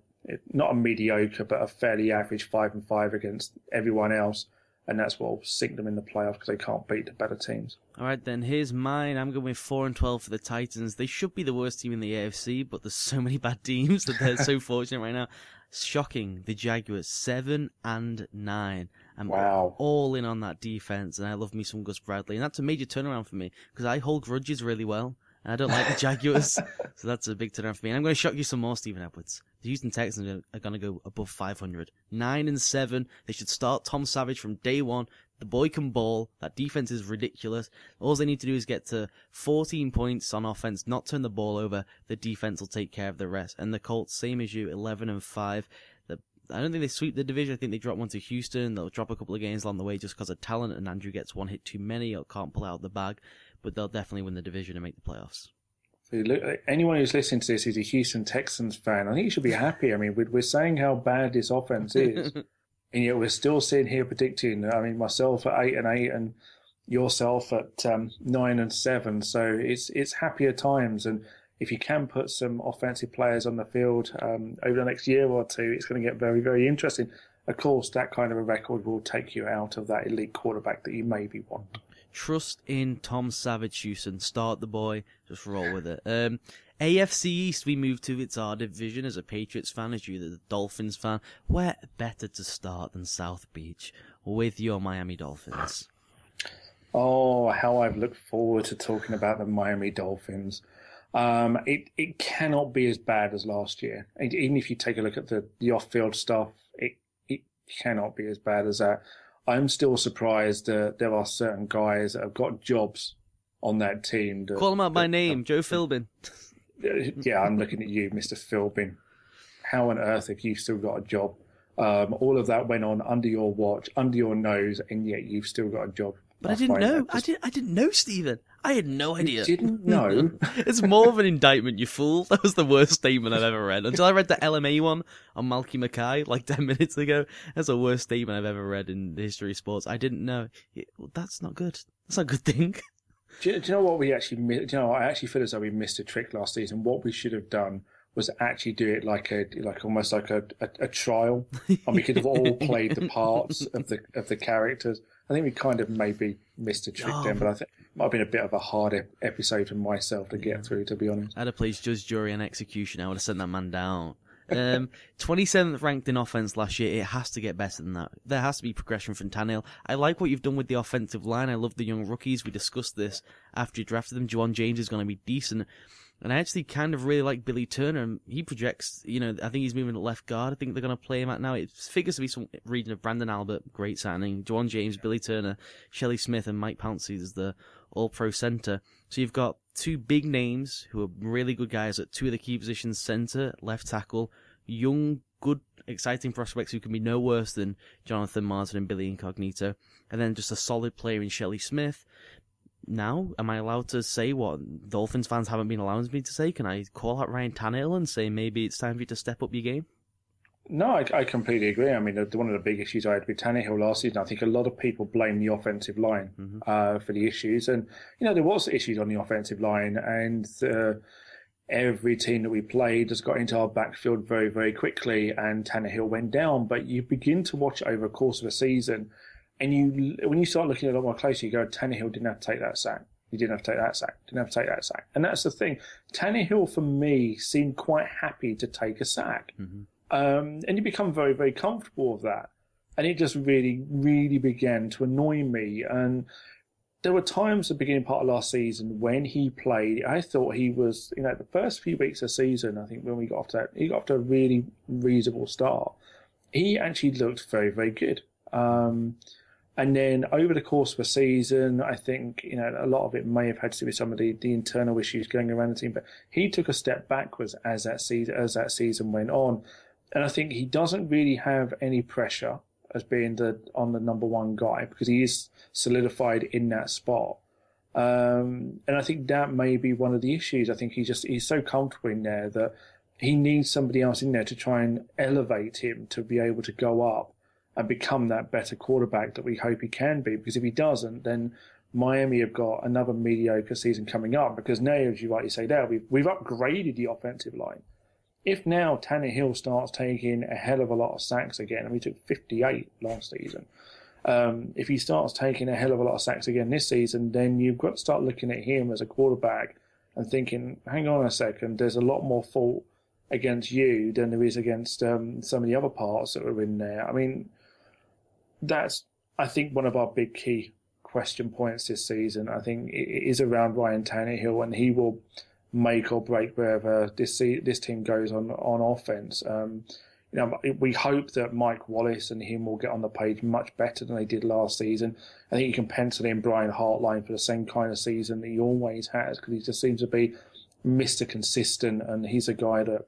not a mediocre, but a fairly average five and five against everyone else and that's what will sink them in the playoffs because they can't beat the better teams. All right, then here's mine. I'm going with four and twelve for the Titans. They should be the worst team in the AFC, but there's so many bad teams that they're so [laughs] fortunate right now. Shocking. The Jaguars seven and nine. I'm wow. all in on that defense, and I love me some Gus Bradley, and that's a major turnaround for me because I hold grudges really well. And I don't like the Jaguars, so that's a big turnaround for me. And I'm going to shock you some more, Steven Edwards. The Houston Texans are going to go above 500. 9 and 7. They should start Tom Savage from day one. The boy can ball. That defense is ridiculous. All they need to do is get to 14 points on offense, not turn the ball over. The defense will take care of the rest. And the Colts, same as you, 11 and 5. The, I don't think they sweep the division. I think they drop one to Houston. They'll drop a couple of games along the way just because of talent, and Andrew gets one hit too many or can't pull out the bag. But they'll definitely win the division and make the playoffs. So look, anyone who's listening to this is a Houston Texans fan. I think you should be happy. I mean, we're saying how bad this offense is, [laughs] and yet we're still sitting here predicting. I mean, myself at eight and eight, and yourself at um, nine and seven. So it's it's happier times, and if you can put some offensive players on the field um, over the next year or two, it's going to get very very interesting. Of course, that kind of a record will take you out of that elite quarterback that you maybe want. Trust in Tom Savage Houston. Start the boy. Just roll with it. Um, AFC East, we move to. It's our division as a Patriots fan, as you, the Dolphins fan. Where better to start than South Beach with your Miami Dolphins? Oh, how I've looked forward to talking about the Miami Dolphins. Um, it it cannot be as bad as last year. Even if you take a look at the, the off field stuff, it it cannot be as bad as that. I'm still surprised that there are certain guys that have got jobs on that team. That, Call him out by name, Joe Philbin. [laughs] yeah, I'm looking at you, Mr. Philbin. How on earth have you still got a job? Um, all of that went on under your watch, under your nose, and yet you've still got a job. But I, I didn't know. Just... I didn't. I didn't know, Steven. I had no idea. You didn't [laughs] know. it's more of an indictment, you fool. [laughs] That was the worst statement I've ever read. Until I read the LMA one on Malky Mackay like [laughs] ten minutes ago. That's the worst statement I've ever read in the history of sports. I didn't know. Well, that's not good. That's not a good thing. Do you, do you know what we actually? Do you know? I actually feel as though we missed a trick last season. What we should have done was actually do it like a like almost like a, a, a trial, and we could have all played the parts of the of the characters. I think we kind of maybe missed a trick oh, then, but I think it might have been a bit of a hard episode for myself to get through, to be honest. I'd have played judge, jury, and execution. I would have sent that man down. Um, [laughs] 27th ranked in offense last year. It has to get better than that. There has to be progression from Tannehill. I like what you've done with the offensive line. I love the young rookies. We discussed this after you drafted them. Ja'Wuan James is going to be decent. And I actually kind of really like Billy Turner. He projects, you know, I think he's moving to left guard. I think they're going to play him at now. It figures to be some region of Branden Albert, great signing. Ja'Wuan James, Billy Turner, Shelley Smith, and Mike Pouncey as the all pro center. So you've got two big names who are really good guys at two of the key positions, center, left tackle, young, good exciting prospects who can be no worse than Jonathan Martin and Billy Incognito, and then just a solid player in Shelley Smith. Now, am I allowed to say what Dolphins fans haven't been allowing me to say? Can I call out Ryan Tannehill and say maybe it's time for you to step up your game? No, I, I, completely agree. I mean, one of the big issues I had with Tannehill last season, I think a lot of people blame the offensive line mm-hmm. uh, for the issues, and you know there was issues on the offensive line, and uh, every team that we played has got into our backfield very, very quickly, and Tannehill went down. But you begin to watch over the course of a season, and you when you start looking a lot more closely, you go, Tannehill didn't have to take that sack. He didn't have to take that sack. Didn't have to take that sack. And that's the thing. Tannehill, for me, seemed quite happy to take a sack. Mm-hmm um, and you become very, very comfortable with that. And it just really, really began to annoy me. And there were times at the beginning part of last season when he played, I thought he was, you know, the first few weeks of season, I think when we got off to that, he got off to a really reasonable start. He actually looked very, very good. Um, and then over the course of a season, I think you know a lot of it may have had to do with some of the, the internal issues going around the team. But he took a step backwards as that season as that season went on, and I think he doesn't really have any pressure as being the on the number one guy because he is solidified in that spot. Um, and I think that may be one of the issues. I think he just he's so comfortable in there that he needs somebody else in there to try and elevate him to be able to go up and become that better quarterback that we hope he can be. Because if he doesn't, then Miami have got another mediocre season coming up. Because now, as you rightly say, there we've we've upgraded the offensive line if now Tannehill starts taking a hell of a lot of sacks again, and we took 58 last season, um, if he starts taking a hell of a lot of sacks again this season, then you've got to start looking at him as a quarterback and thinking, hang on a second, there's a lot more fault against you than there is against um, some of the other parts that are in there. I mean, that's, I think, one of our big key question points this season. I think it is around Ryan Tannehill, and he will make or break wherever this this team goes on on offense. Um, you know, we hope that Mike Wallace and him will get on the page much better than they did last season. I think you can pencil in Brian Hartline for the same kind of season that he always has because he just seems to be Mr. Consistent and he's a guy that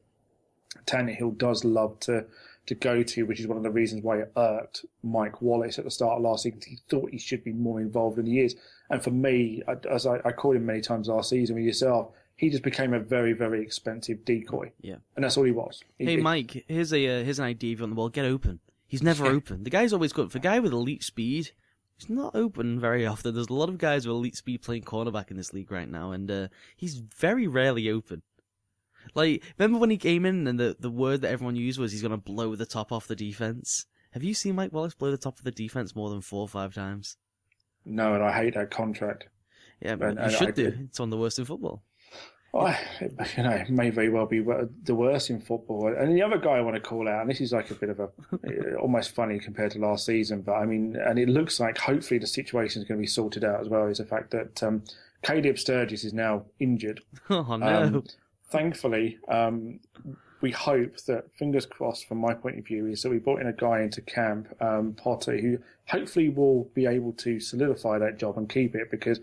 Tannehill does love to to go to, which is one of the reasons why it irked Mike Wallace at the start of last season. He thought he should be more involved than he is. And for me, as I, I called him many times last season with yourself, he just became a very, very expensive decoy. Yeah, and that's all he was. He, hey, Mike, here's a uh, here's an idea for on the ball. Get open. He's never open. The guy's always good. For a guy with elite speed, he's not open very often. There's a lot of guys with elite speed playing cornerback in this league right now, and uh, he's very rarely open. Like, remember when he came in and the, the word that everyone used was he's going to blow the top off the defense? Have you seen Mike Wallace blow the top of the defense more than four or five times? No, and I hate that contract. Yeah, but and, you should I, do. It's one of the worst in football. Well, you know, it may very well be the worst in football. And the other guy I want to call out, and this is like a bit of a [laughs] almost funny compared to last season, but I mean, and it looks like hopefully the situation is going to be sorted out as well. Is the fact that um, Caleb Sturgis is now injured. [laughs] Oh no! Um, thankfully, um, we hope that fingers crossed from my point of view is that we brought in a guy into camp, um, Potter, who hopefully will be able to solidify that job and keep it because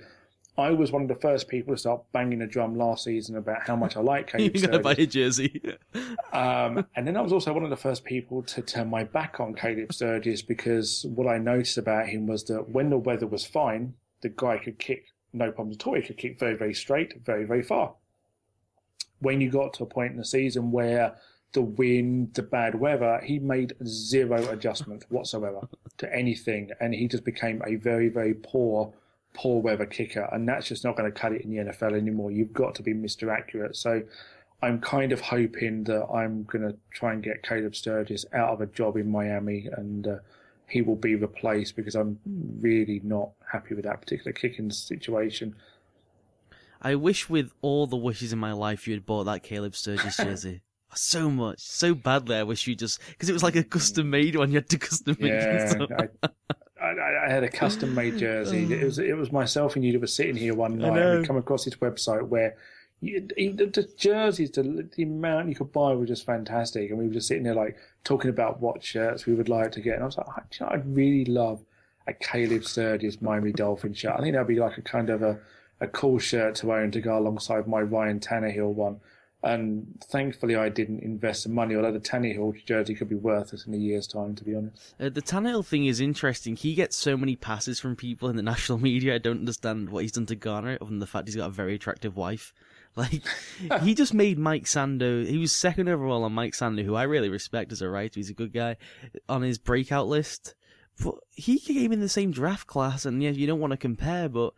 I was one of the first people to start banging the drum last season about how much I like [laughs] Caleb You're going to buy a jersey. [laughs] um, and then I was also one of the first people to turn my back on Caleb Sturgis because what I noticed about him was that when the weather was fine, the guy could kick no problems at all. He could kick very, very straight, very, very far. When you got to a point in the season where the wind, the bad weather, he made zero adjustment whatsoever [laughs] to anything, and he just became a very, very poor poor weather kicker, and that's just not going to cut it in the NFL anymore. You've got to be Mr. Accurate. So I'm kind of hoping that I'm going to try and get Caleb Sturgis out of a job in Miami and uh, he will be replaced because I'm really not happy with that particular kicking situation. I wish with all the wishes in my life you had bought that Caleb Sturgis jersey. [laughs] so much, so badly. I wish you just because it was like a custom made one. You had to custom make yeah, I, I, I, had a custom made jersey. It was it was myself and you that were sitting here one night and we come across this website where you, the, the, jerseys, the, the amount you could buy were just fantastic, and we were just sitting there like talking about what shirts we would like to get. And I was like, I, I'd really love a Caleb Sturgis Miami Dolphin shirt. I think that'd be like a kind of a, a cool shirt to own to go alongside my Ryan Tannehill one. And thankfully, I didn't invest some money, although the Tannehill jersey could be worth it in a year's time, to be honest. Uh, the Tannehill thing is interesting. He gets so many passes from people in the [laughs] national media. I don't understand what he's done to garner other than the fact he's got a very attractive wife. [laughs] Like, he just made Mike Sando, he was second overall on Mike Sando, who I really respect as a writer. He's a good guy, on his breakout list. But he came in the same draft class, and yeah, you don't want to compare, but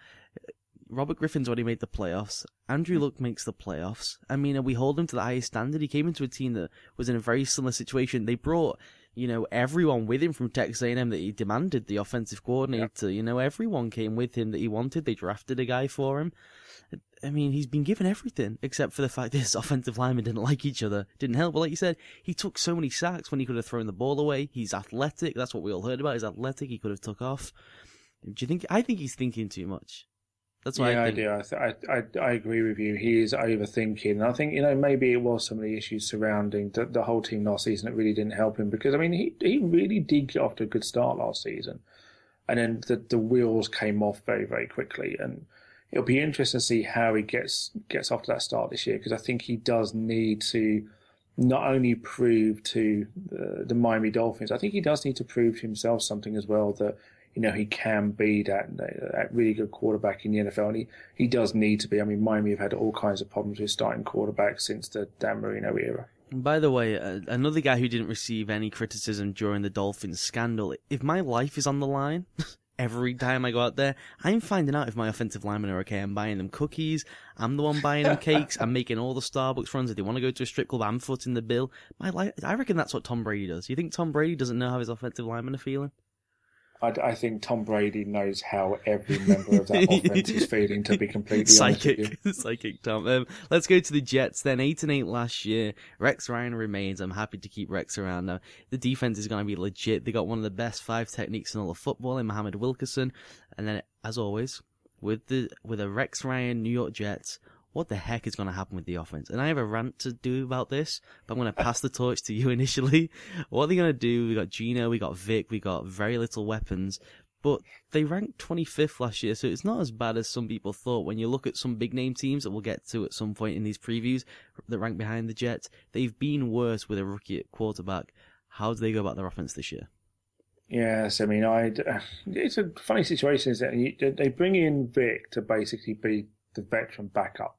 Robert Griffin's already made the playoffs. Andrew hmm. Luck makes the playoffs. I mean, we hold him to the highest standard. He came into a team that was in a very similar situation. They brought, you know, everyone with him from Texas A&M that he demanded, the offensive coordinator. You know, everyone came with him that he wanted. They drafted a guy for him. I mean, he's been given everything except for the fact [laughs] that his offensive linemen didn't like each other. Didn't help. But like you said, he took so many sacks when he could have thrown the ball away. He's athletic. That's what we all heard about. He's athletic. He could have took off. Do you think? I think he's thinking too much. That's what yeah, I, I do. I, I, I agree with you. He is overthinking. I think you know maybe it was some of the issues surrounding the, the whole team last season that really didn't help him because I mean he he really did get off to a good start last season, and then the the wheels came off very very quickly. And it'll be interesting to see how he gets gets off to that start this year because I think he does need to not only prove to the, the Miami Dolphins, I think he does need to prove to himself something as well that you know, he can be that, that really good quarterback in the NFL. And he, he does need to be. I mean, Miami have had all kinds of problems with starting quarterbacks since the Dan Marino era. By the way, uh, another guy who didn't receive any criticism during the Dolphins scandal. If my life is on the line, [laughs] every time I go out there, I'm finding out if my offensive linemen are okay. I'm buying them cookies. I'm the one buying them cakes. I'm making all the Starbucks runs. If they want to go to a strip club, I'm footing the bill. My life, I reckon that's what Tom Brady does. You think Tom Brady doesn't know how his offensive linemen are feeling? I, I, think Tom Brady knows how every member of that offense is feeling. To be [laughs] completely psychic, [laughs] psychic Tom. Um, let's go to the Jets. Then eight and eight last year. Rex Ryan remains. I'm happy to keep Rex around now. The defense is going to be legit. They got one of the best five techniques in all of football in Muhammad Wilkerson. And then, as always, with the with a Rex Ryan New York Jets, what the heck is going to happen with the offense? And I have a rant to do about this, but I'm going to pass the torch to you [laughs] initially. What are they going to do? We got Geno, we got Vic, we got very little weapons, but they ranked 25th last year, so it's not as bad as some people thought. When you look at some big name teams that we'll get to at some point in these previews that rank behind the Jets, they've been worse with a rookie quarterback. How do they go about their offense this year? Yes, I mean, I. [sighs] It's a funny situation, is that they bring in Vic to basically be the veteran backup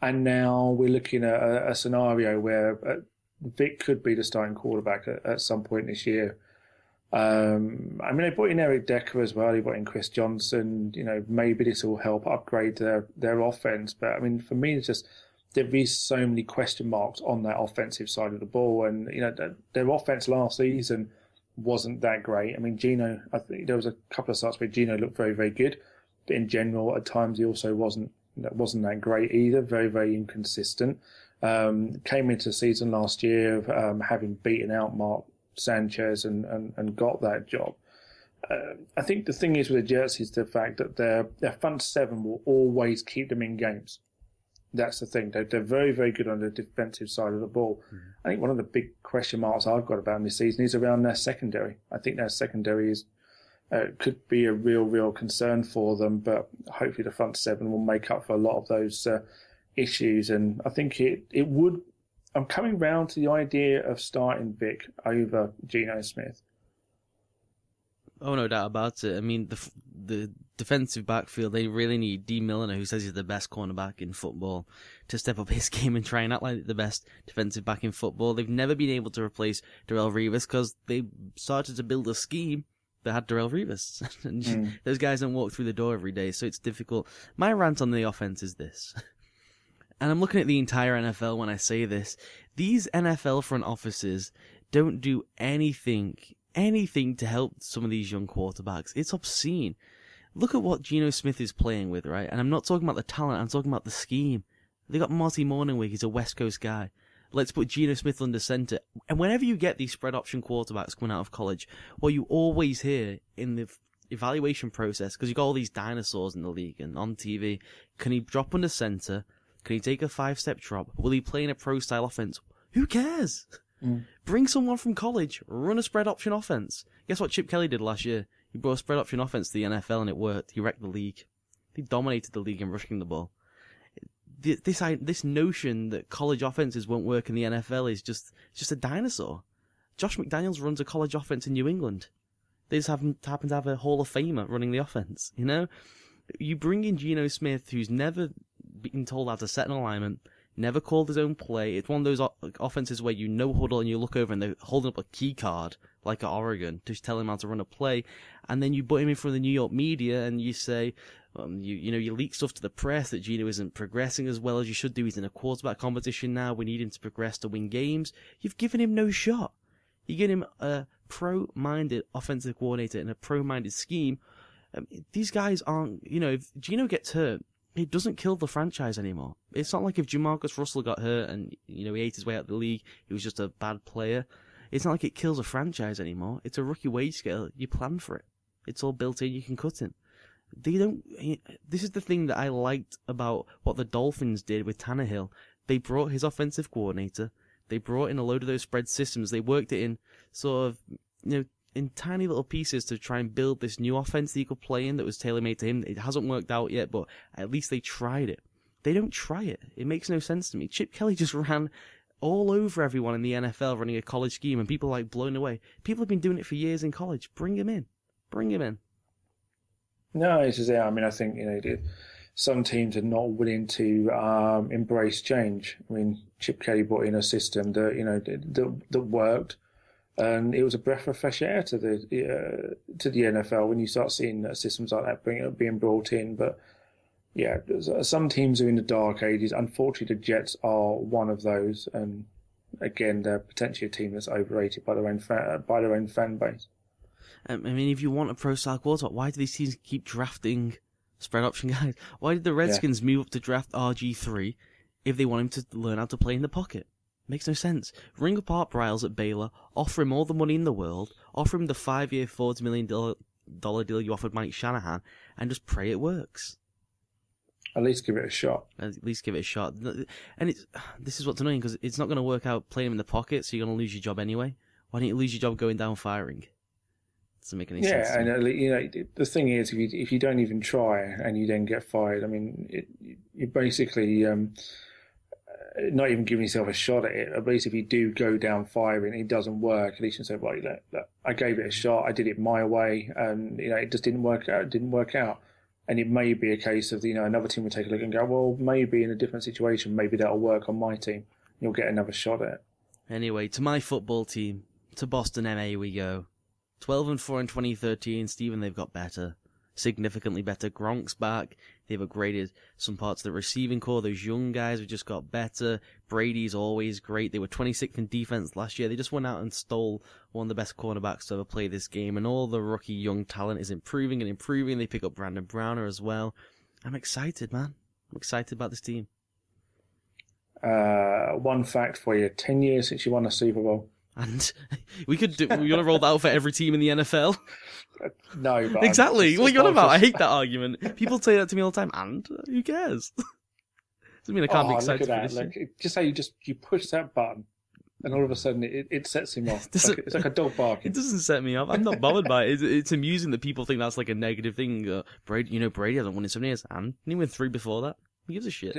and now we're looking at a, a scenario where uh, Vic could be the starting quarterback at, at some point this year. Um, I mean, they brought in Eric Decker as well. They brought in Chris Johnson. You know, maybe this will help upgrade their their offense. But I mean, for me, it's just there is so many question marks on that offensive side of the ball, and you know, their, their offense last season wasn't that great. I mean, Geno, I think there was a couple of starts where Geno looked very, very good, in general, at times he also wasn't that wasn't that great either. Very, very inconsistent. Um, came into the season last year um, having beaten out Mark Sanchez and, and, and got that job. Uh, I think the thing is with the Jets is the fact that their their front seven will always keep them in games. That's the thing. They're, they're very, very good on the defensive side of the ball. Mm-hmm. I think one of the big question marks I've got about them this season is around their secondary. I think their secondary is uh, could be a real, real concern for them. But hopefully, the front seven will make up for a lot of those uh, issues. And I think it it would. I'm coming round to the idea of starting Vic over Geno Smith. Oh, no doubt about it. I mean, the the defensive backfield, they really need Dee Milliner, who says he's the best cornerback in football, to step up [laughs] his game and try and act like the best defensive back in football. They've never been able to replace Darrelle Revis because they started to build a scheme that had Darrelle Revis. [laughs] and mm. those guys don't walk through the door every day, so it's difficult. My rant on the offense is this. [laughs] and I'm looking at the entire NFL when I say this. These NFL front offices don't do anything, anything to help some of these young quarterbacks. It's obscene. Look at what Geno Smith is playing with, right? And I'm not talking about the talent, I'm talking about the scheme. They got Marty Mornhinweg, he's a West Coast guy. Let's put Geno Smith under center. And whenever you get these spread option quarterbacks coming out of college, what you always hear in the evaluation process, because you've got all these dinosaurs in the league and on TV, can he drop under center? Can he take a five step drop? Will he play in a pro style offense? Who cares? Mm. Bring someone from college, run a spread option offense. Guess what Chip Kelly did last year? He brought a spread option offense to the NFL and it worked. He wrecked the league. He dominated the league in rushing the ball this this notion that college offenses won't work in the NFL is just just a dinosaur. Josh McDaniels runs a college offense in New England. They just happen, to have a Hall of Famer running the offense. You know, you bring in Geno Smith, who's never been told how to set an alignment, never called his own play. It's one of those offenses where you know huddle and you look over and they're holding up a key card like at Oregon to tell him how to run a play, and then you put him in front of the New York media and you say, um, you you know you leak stuff to the press that Geno isn't progressing as well as you should do. He's in a quarterback competition now. We need him to progress to win games. You've given him no shot. You get him a pro-minded offensive coordinator in a pro-minded scheme. Um, these guys aren't. You know, if Geno gets hurt, it doesn't kill the franchise anymore. It's not like if Jamarcus Russell got hurt and you know he ate his way out of the league, he was just a bad player. It's not like it kills a franchise anymore. It's a rookie wage scale. You plan for it. It's all built in. You can cut him they don't. This is the thing that I liked about what the Dolphins did with Tannehill. They brought his offensive coordinator. They brought in a load of those spread systems. They worked it in sort of, you know, in tiny little pieces to try and build this new offense that he could play in that was tailor made to him. It hasn't worked out yet, but at least they tried it. They don't try it. It makes no sense to me. Chip Kelly [laughs] just ran all over everyone in the NFL running a college scheme and people like blown away. People have been doing it for years in college. Bring him in. Bring him in. No, it's just, yeah, I mean, I think, you know, some teams are not willing to um, embrace change. I mean, Chip Kelly brought in a system that, you know, that, that worked. And it was a breath of fresh air to the uh, to the NFL when you start seeing systems like that being, being brought in. But yeah, some teams are in the dark ages. Unfortunately, the Jets are one of those, and again, they're potentially a team that's overrated by their own by their own fan base. Um, I mean, if you want a pro style quarterback, why do these teams keep drafting spread option [laughs] guys? Why did the Redskins yeah. move up to draft RG three if they want him to learn how to play in the pocket? Makes no sense. Ring up Art Briles at Baylor, offer him all the money in the world, offer him the five year, forty million dollar deal you offered Mike Shanahan, and just pray it works. At least give it a shot. At least give it a shot. And it's [sighs] this is what's annoying because it's not going to work out playing him in the pocket, so you're going to lose your job anyway. Why don't you lose your job going down firing? Doesn't make any yeah, sense. Yeah, and uh, you know the thing is, if you if you don't even try and you then get fired, I mean, it, you basically um, uh, not even giving yourself a shot at it. At least if you do go down firing, it doesn't work. At least you can say, right, look, look, I gave it a shot. I did it my way, and you know it just didn't work out. It didn't work out. And it may be a case of you know another team will take a look and go, well, maybe in a different situation, maybe that'll work on my team. You'll get another shot at it. Anyway, to my football team, to Boston MA we go. 12 and 4 in 2013. Steven, they've got better. Significantly better. Gronk's back. They've upgraded some parts of the receiving core. Those young guys have just got better. Brady's always great. They were 26th in defense last year. They just went out and stole one of the best cornerbacks to ever play this game. And all the rookie young talent is improving and improving. They pick up Brandon Browner as well. I'm excited, man. I'm excited about this team. Uh, one fact for you 10 years since you won a Super Bowl. And we could do, we want to roll that out for every team in the NFL. [laughs] No, exactly. What are you on about? I hate that argument. People say that to me all the time, and who cares? [laughs] Doesn't mean I can't oh, be excited look at that. Look, just how you just you push that button, and all of a sudden it, it sets him off. [laughs] It's like, it's like, a dog barking. It doesn't set me off. I'm not bothered by it. It's, it's, amusing that people think that's like a negative thing. Uh, Brady, you know, Brady hasn't won in seven years, and he won three before that. Who gives a shit?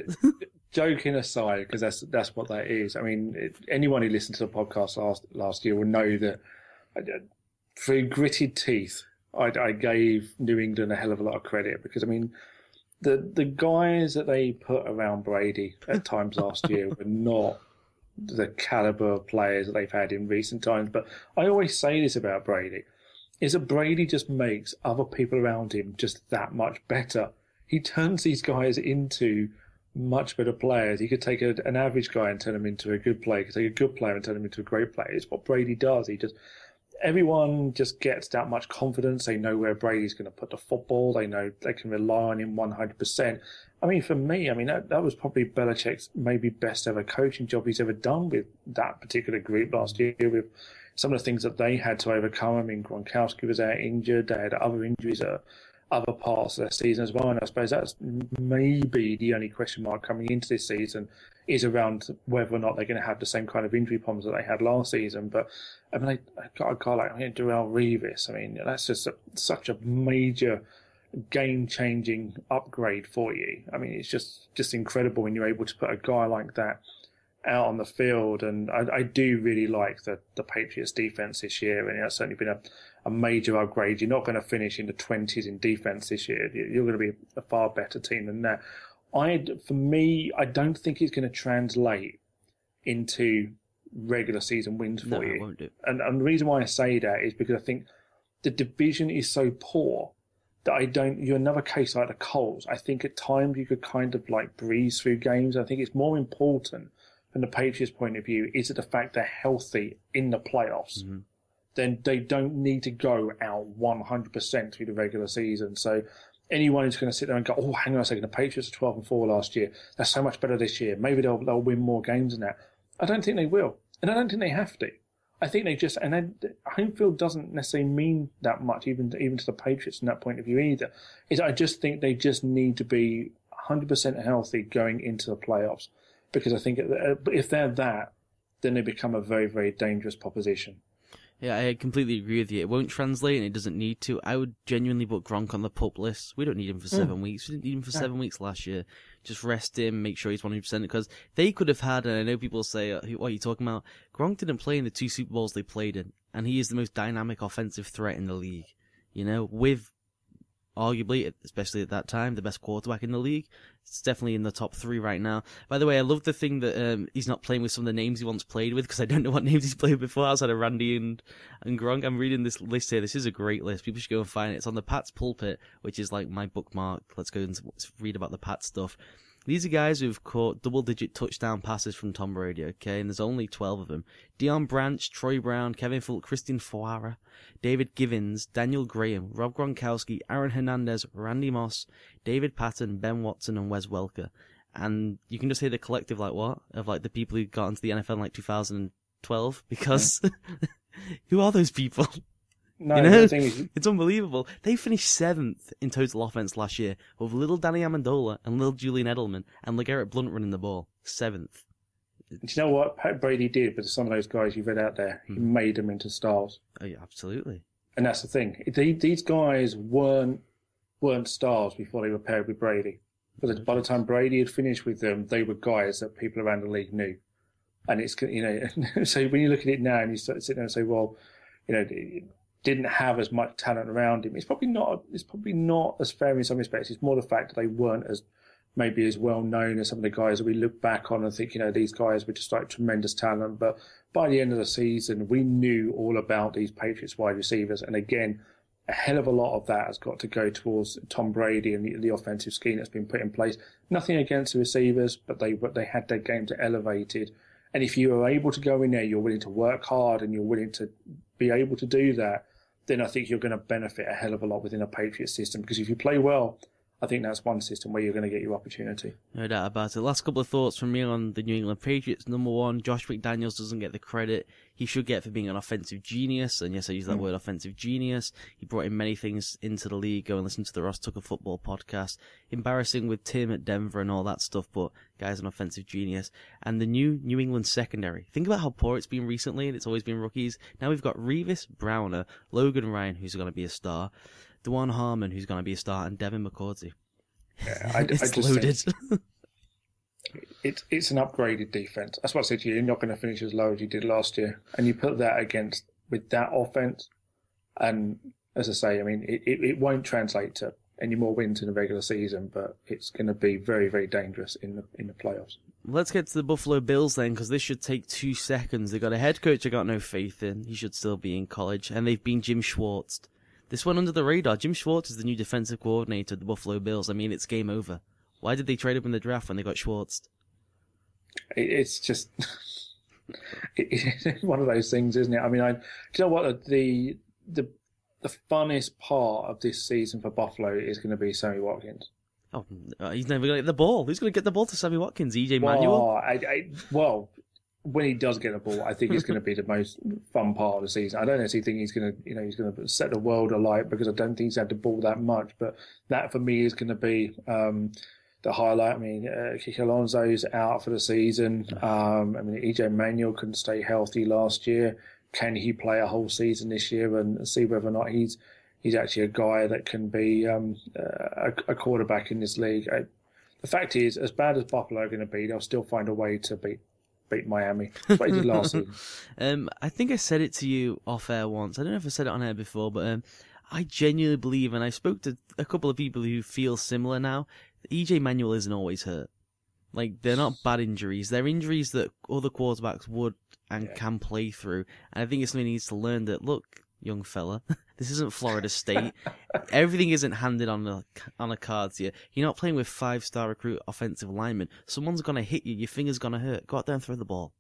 Joking aside, because that's that's what that is. I mean, it, anyone who listened to the podcast last last year will know that I, through gritted teeth, I, I, gave New England a hell of a lot of credit because I mean, the the guys that they put around Brady at [laughs] times last year were not the caliber of players that they've had in recent times. But I always say this about Brady: is that Brady just makes other people around him just that much better. He turns these guys into much better players. He could take a, an average guy and turn him into a good player. He could take a good player and turn him into a great player. It's what Brady does. He just everyone just gets that much confidence. They know where Brady's going to put the football. They know they can rely on him 100%. I mean, for me, I mean, that, that was probably Belichick's maybe best ever coaching job he's ever done with that particular group last year with some of the things that they had to overcome. I mean, Gronkowski was out injured. They had other injuries. Other parts of their season as well. And I suppose that's maybe the only question mark coming into this season is around whether or not they're going to have the same kind of injury problems that they had last season. But I mean, I, got a guy like I mean, Darrelle Revis. I mean, that's just a, such a major game changing upgrade for you. I mean, it's just just incredible when you're able to put a guy like that out on the field. And I, I do really like the, the Patriots defense this year. And it's certainly been a, a major upgrade. You're not going to finish in the 20s in defense this year. You're going to be a far better team than that. I, for me, I don't think it's going to translate into regular season wins for no, you. And, and the reason why I say that is because I think the division is so poor that I don't. You're another case like the Colts. I think at times you could kind of like breeze through games. I think it's more important from the Patriots' point of view is it the fact they're healthy in the playoffs. Mm-hmm. Then they don't need to go out 100% through the regular season. So anyone who's going to sit there and go, oh, hang on a second, the Patriots are 12 and 4 last year. They're so much better this year. Maybe they'll, they'll win more games than that. I don't think they will. And I don't think they have to. I think they just, and then home field doesn't necessarily mean that much, even to, even to the Patriots from that point of view either. Is I just think they just need to be 100% healthy going into the playoffs because I think if they're that, then they become a very, very dangerous proposition. Yeah, I completely agree with you. It won't translate and it doesn't need to. I would genuinely put Gronk on the pup list. We don't need him for seven mm. weeks. We didn't need him for yeah. seven weeks last year. Just rest him, make sure he's 100% because they could have had, and I know people say, uh, what are you talking about? Gronk didn't play in the two Super Bowls they played in, and he is the most dynamic offensive threat in the league. You know, with arguably, especially at that time, the best quarterback in the league. It's definitely in the top three right now. By the way, I love the thing that um, he's not playing with some of the names he once played with because I don't know what [laughs] names he's played before outside of Randy and, and Gronk. I'm reading this list here. This is a great list. People should go and find it. It's on the Pats pulpit, which is like my bookmark. Let's go and read about the Pats stuff. These are guys who've caught double digit touchdown passes from Tom Brady, okay? And there's only 12 of them. Deion Branch, Troy Brown, Kevin Fultz, Christian Fauria, David Givens, Daniel Graham, Rob Gronkowski, Aaron Hernandez, Randy Moss, David Patten, Ben Watson, and Wes Welker. And you can just hear the collective, like, what? Of, like, the people who got into the NFL in, like, 2012. Because, [laughs] who are those people? No, you know, it's unbelievable. They finished seventh in total offense last year with little Danny Amendola and little Julian Edelman and LeGarrette Blount running the ball. Seventh. Do you know what Pat Brady did with some of those guys you read out there? He hmm. made them into stars. Oh, yeah, absolutely. And that's the thing. These guys weren't weren't stars before they were paired with Brady. But by the time Brady had finished with them, they were guys that people around the league knew. And it's you know, [laughs] so when you look at it now and you sit there and say, well, you know, didn't have as much talent around him. It's probably not. It's probably not as fair in some respects. It's more the fact that they weren't as maybe as well known as some of the guys that we look back on and think, you know, these guys were just like tremendous talent. But by the end of the season, we knew all about these Patriots wide receivers. And again, a hell of a lot of that has got to go towards Tom Brady and the, the offensive scheme that's been put in place. Nothing against the receivers, but they but they had their games elevated. And if you are able to go in there, you're willing to work hard and you're willing to be able to do that, then I think you're going to benefit a hell of a lot within a Patriot system. Because if you play well, I think that's one system where you're going to get your opportunity. No doubt about it. Last couple of thoughts from me on the New England Patriots. Number one, Josh McDaniels doesn't get the credit he should get for being an offensive genius. And yes, I use that mm. word offensive genius. He brought in many things into the league. Go and listen to the Ross Tucker football podcast. Embarrassing with Tim at Denver and all that stuff, but guy's an offensive genius. And the new New England secondary. Think about how poor it's been recently and it's always been rookies. Now we've got Revis Browner, Logan Ryan, who's going to be a star, Duron Harmon, who's going to be a star, and Devin McCourty. Yeah, I, [laughs] it's I just loaded. [laughs] it, it's an upgraded defense. That's what I said to you. You're not going to finish as low as you did last year, and you put that against with that offense, and as I say, I mean, it, it, it won't translate to any more wins in the regular season, but it's going to be very, very dangerous in the in the playoffs. Let's get to the Buffalo Bills then, because this should take two seconds. They've got a head coach I got no faith in. He should still be in college, and they've been Jim Schwartz. This went under the radar. Jim Schwartz is the new defensive coordinator of the Buffalo Bills. I mean, it's game over. Why did they trade him in the draft when they got Schwartz? It's just [laughs] it's one of those things, isn't it? I mean, I do you know what the the the funnest part of this season for Buffalo is going to be Sammy Watkins. Oh, he's never going to get the ball. Who's going to get the ball to Sammy Watkins? EJ Manuel. Well, I, I, well, when he does get the ball, I think it's going to be the most fun part of the season. I don't necessarily think he's going to, you know, he's going to set the world alight because I don't think he's had the ball that much. But that for me is going to be um, the highlight. I mean, uh, Alonso's out for the season. Um, I mean, EJ Manuel couldn't stay healthy last year. Can he play a whole season this year and see whether or not he's he's actually a guy that can be um, a, a, quarterback in this league. I, the fact is, as bad as Buffalo are going to be, they'll still find a way to beat beat Miami. [laughs] What he did last season. Um, I think I said it to you off air once. I don't know if I said it on air before, but um, I genuinely believe, and I spoke to a couple of people who feel similar now. EJ Manuel isn't always hurt. Like they're not bad injuries. They're injuries that other quarterbacks would and yeah. can play through. And I think it's something he needs to learn that look, young fella, [laughs] this isn't Florida State. Everything isn't handed on a on a card to you. You're not playing with five star recruit offensive linemen. Someone's gonna hit you. Your finger's gonna hurt. Go out there and throw the ball.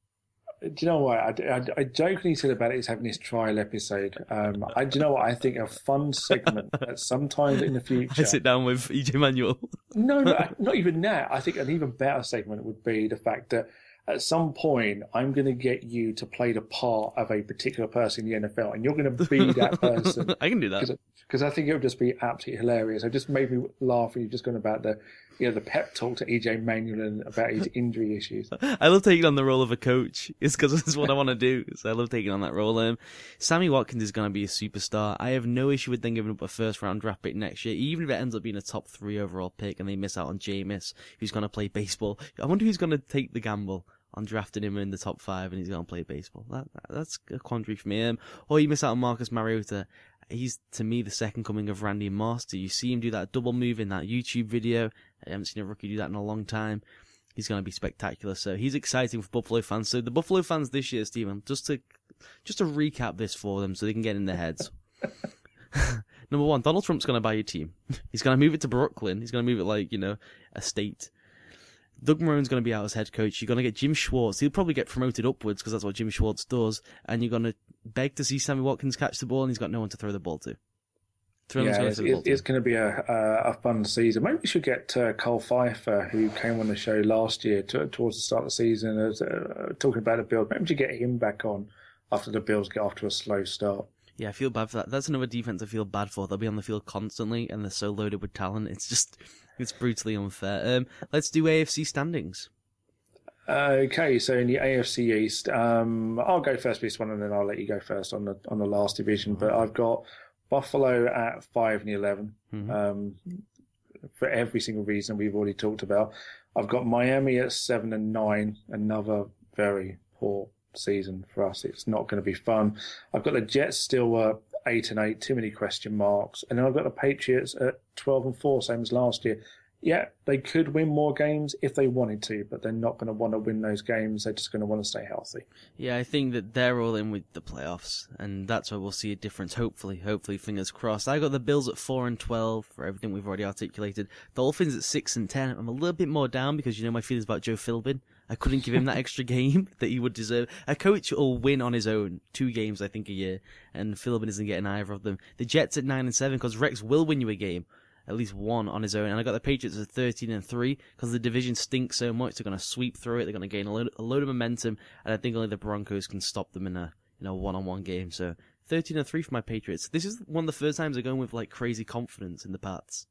Do you know what I, I, I jokingly said about it is having this trial episode. Um, I do you know what I think a fun segment [laughs] that sometime in the future. I sit down with EJ Manuel. no, no, [laughs] not even that. I think an even better segment would be the fact that at some point I'm going to get you to play the part of a particular person in the NFL, and you're going to be that [laughs] person. I can do that because I think it would just be absolutely hilarious. It just made me laugh when you've just gone about the you know the pep talk to EJ Manuel and about his injury issues. I love taking on the role of a coach. [laughs] It's because it's what I want to do. So I love taking on that role. Um, Sammy Watkins is going to be a superstar. I have no issue with them giving up a first round draft pick next year, even if it ends up being a top three overall pick and they miss out on Jameis, who's going to play baseball. I wonder who's going to take the gamble on drafting him in the top five and he's going to play baseball. That, that's a quandary for me. Um, or you miss out on Marcus Mariota. He's to me the second coming of Randy. Do you see him do that double move in that YouTube video? I haven't seen a rookie do that in a long time. He's going to be spectacular. So he's exciting for Buffalo fans. So the Buffalo fans this year, Steven, just to just to recap this for them so they can get in their heads. [laughs] Number one, Donald Trump's going to buy your team. [laughs] He's going to move it to Brooklyn. He's going to move it like you know a state. Doug Marrone's going to be out as head coach. You're going to get Jim Schwartz. He'll probably get promoted upwards because that's what Jim Schwartz does. And you're going to beg to see Sammy Watkins catch the ball, and he's got no one to throw the ball to. yeah, it's, it's, it's, going to be a, a, a, fun season. Maybe we should get uh, Cole Pfeiffer, who came on the show last year to, towards the start of the season, as, uh, talking about the Bills. Maybe we should get him back on after the Bills get off to a slow start. Yeah, I feel bad for that. That's another defense I feel bad for. They'll be on the field constantly, and they're so loaded with talent. It's just it's brutally unfair. Um, let's do AFC standings. Okay, so in the AFC East, um, I'll go first this one, and then I'll let you go first on the on the last division. But I've got Buffalo at five and 11 mm-hmm. um, for every single reason we've already talked about. I've got Miami at seven and nine, another very poor season for us. It's not going to be fun. I've got the Jets still uh, eight and eight, too many question marks, and then I've got the Patriots at twelve and four, same as last year yeah, they could win more games if they wanted to, but they're not going to want to win those games. They're just going to want to stay healthy. Yeah, I think that they're all in with the playoffs, and that's where we'll see a difference. Hopefully, hopefully, fingers crossed. I got the Bills at four and twelve for everything we've already articulated. Dolphins at six and ten. I'm a little bit more down because you know my feelings about Joe Philbin. I couldn't give him that [laughs] extra game [laughs] that he would deserve. A coach will win on his own two games, I think, a year, and Philbin isn't getting either of them. The Jets at nine and seven because Rex will win you a game at least one on his own. And I got the Patriots at 13 and 3 because the division stinks so much. They're going to sweep through it. They're going to gain a load, a load, of momentum. And I think only the Broncos can stop them in a, in a one on one game. So 13 and 3 for my Patriots. This is one of the first times they're going with like crazy confidence in the Pats.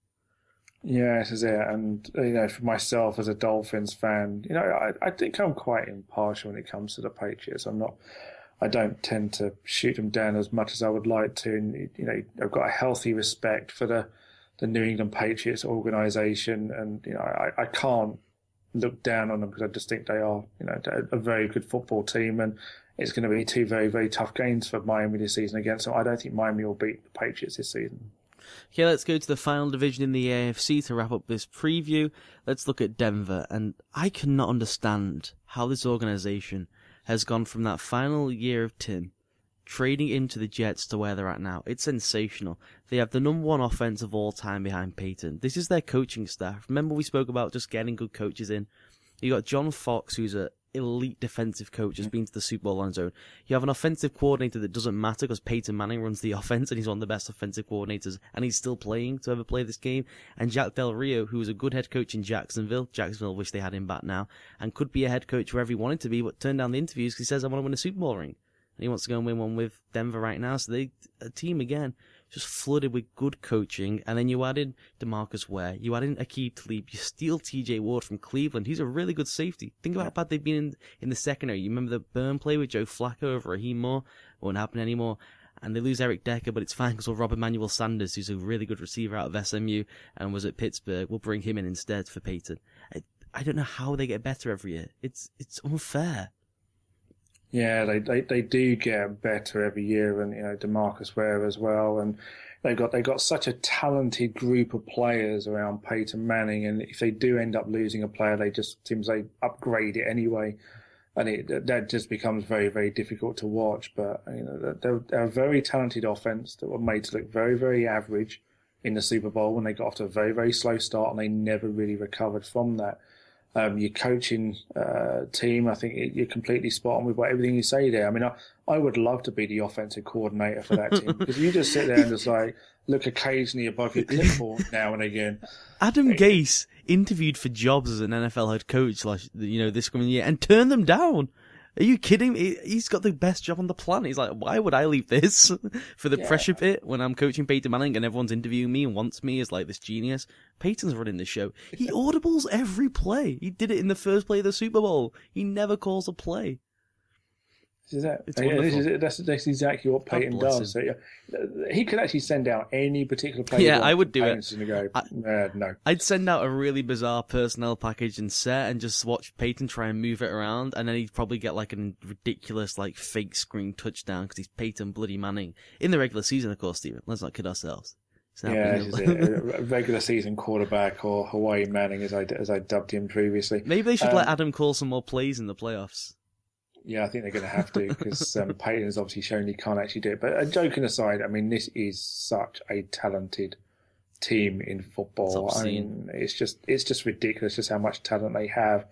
Yeah, this is it. And, you know, for myself as a Dolphins fan, you know, I, I think I'm quite impartial when it comes to the Patriots. I'm not. I don't tend to shoot them down as much as I would like to. And, you know, I've got a healthy respect for the the New England Patriots organization, and you know I, I can't look down on them because I just think they are you know a very good football team, and it's going to be two very very tough games for Miami this season against them. I don't think Miami will beat the Patriots this season. Okay, let's go to the final division in the AFC to wrap up this preview. Let's look at Denver, and I cannot understand how this organization has gone from that final year of Tim trading into the Jets to where they're at now. It's sensational. They have the number one offense of all time behind Peyton. This is their coaching staff. Remember we spoke about just getting good coaches in. You got John Fox, who's a elite defensive coach, has been to the Super Bowl on his own. You have an offensive coordinator that doesn't matter because Peyton Manning runs the [laughs] offense and he's one of the best offensive coordinators and he's still playing to ever play this game. And Jack Del Rio, who was a good head coach in Jacksonville. Jacksonville wish they had him back now and could be a head coach wherever he wanted to be, but turned down the interviews because he says, I want to win a Super Bowl ring and he wants to go and win one with Denver right now. So they a team again just flooded with good coaching, and then you added Demarcus Ware, you added Aqib Talib, you steal T.J. Ward from Cleveland. He's a really good safety. Think about how bad they've been in, in the secondary. You remember the burn play with Joe Flacco over Rahim Moore? Won't happen anymore. and they lose Eric Decker, but it's fine because we'll Rob Emmanuel Sanders, who's a really good receiver out of SMU and was at Pittsburgh, we'll bring him in instead for Peyton. I, I don't know how they get better every year. It's it's unfair. Yeah, they, they, they do get better every year, and you know Demarcus Ware as well, and they've got they got such a talented group of players around Peyton Manning, and if they do end up losing a player, they just seems they upgrade it anyway, and it that just becomes very very difficult to watch. But you know they're, they're a very talented offense that were made to look very very average in the Super Bowl when they got off to a very very slow start, and they never really recovered from that. Um, your coaching uh, team, I think you're completely spot on with what, everything you say there. I mean, I, I would love to be the offensive coordinator for that team because you just sit there and just [laughs] like look occasionally above your clipboard [laughs] now and again. Adam Gase interviewed for jobs as an NFL head coach, like you know, this coming year, and turned them down. Are you kidding me? He's got the best job on the planet. He's like, why would I leave this [laughs] for the yeah. pressure pit when I'm coaching Peyton Manning and everyone's interviewing me and wants me as like this genius? Peyton's running the show. He [laughs] audibles every play. He did it in the first play of the Super Bowl. He never calls a play. Is that, yeah, this is, that's, that's exactly what Peyton does. So, yeah, he could actually send out any particular player. Yeah, I would do it. Go, I, uh, no, I'd send out a really bizarre personnel package and set, and just watch Peyton try and move it around, and then he'd probably get like a ridiculous like fake screen touchdown because he's Peyton Bloody Manning in the regular season, of course. Steven, let's not kid ourselves. Yeah, [laughs] a regular season quarterback or Hawaii Manning, as I as I dubbed him previously. Maybe they should um, let Adam call some more plays in the playoffs. Yeah, I think they're going to have to because um, [laughs] Peyton has obviously shown he can't actually do it. But uh, joking aside, I mean, this is such a talented team in football. I mean, it's just it's just ridiculous just how much talent they have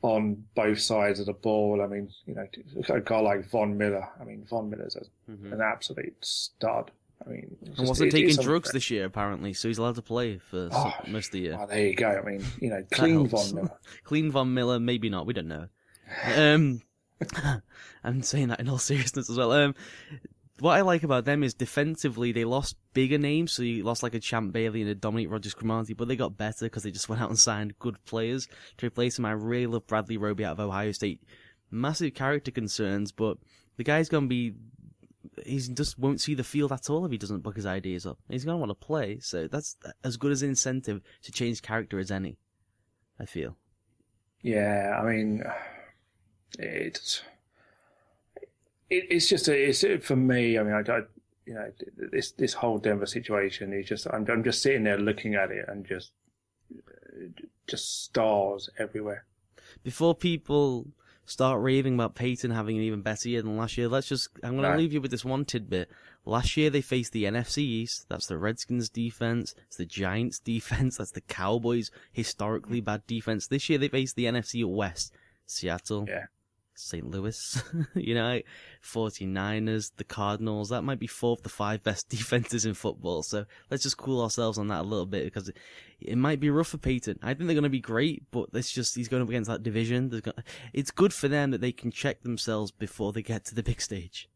on both sides of the ball. I mean, you know, a guy like Von Miller. I mean, Von Miller's a, mm-hmm. an absolute stud. I mean, just, and wasn't it, taking drugs this year apparently, so he's allowed to play for oh, most of the year. Oh, there you go. I mean, you know, clean Von Miller, [laughs] clean Von Miller, maybe not. We don't know. Um, [laughs] I'm saying that in all [laughs] seriousness as well. Um, what I like about them is defensively they lost bigger names, so you lost like a Champ Bailey and a Dominique Rodgers-Cromartie, but they got better because they just went out and signed good players to replace them. I really love Bradley Roby out of Ohio State. Massive character concerns, but the guy's gonna be he just won't see the field at all if he doesn't book his ideas up. He's gonna want to play, so that's as good as an incentive to change character as any. I feel. Yeah, I mean it's it, it's just a, it's for me. I mean, I, I, you know this this whole Denver situation is just I'm I'm just sitting there looking at it and just just stars everywhere. Before people start raving about Peyton having an even better year than last year, let's just I'm going to leave you with this one tidbit. Last year they faced the NFC East. That's the Redskins defense. It's the Giants defense. That's the Cowboys historically bad defense. This year they faced the NFC West. Seattle, yeah. St. Louis, [laughs] you know, 49ers, the Cardinals. That might be four of the five best [laughs] defenses in football. So let's just cool ourselves on that a little bit because it, it might be rough for Peyton. I think they're going to be great, but it's just, he's going up against that division. it's good for them that they can check themselves before they get to the big stage.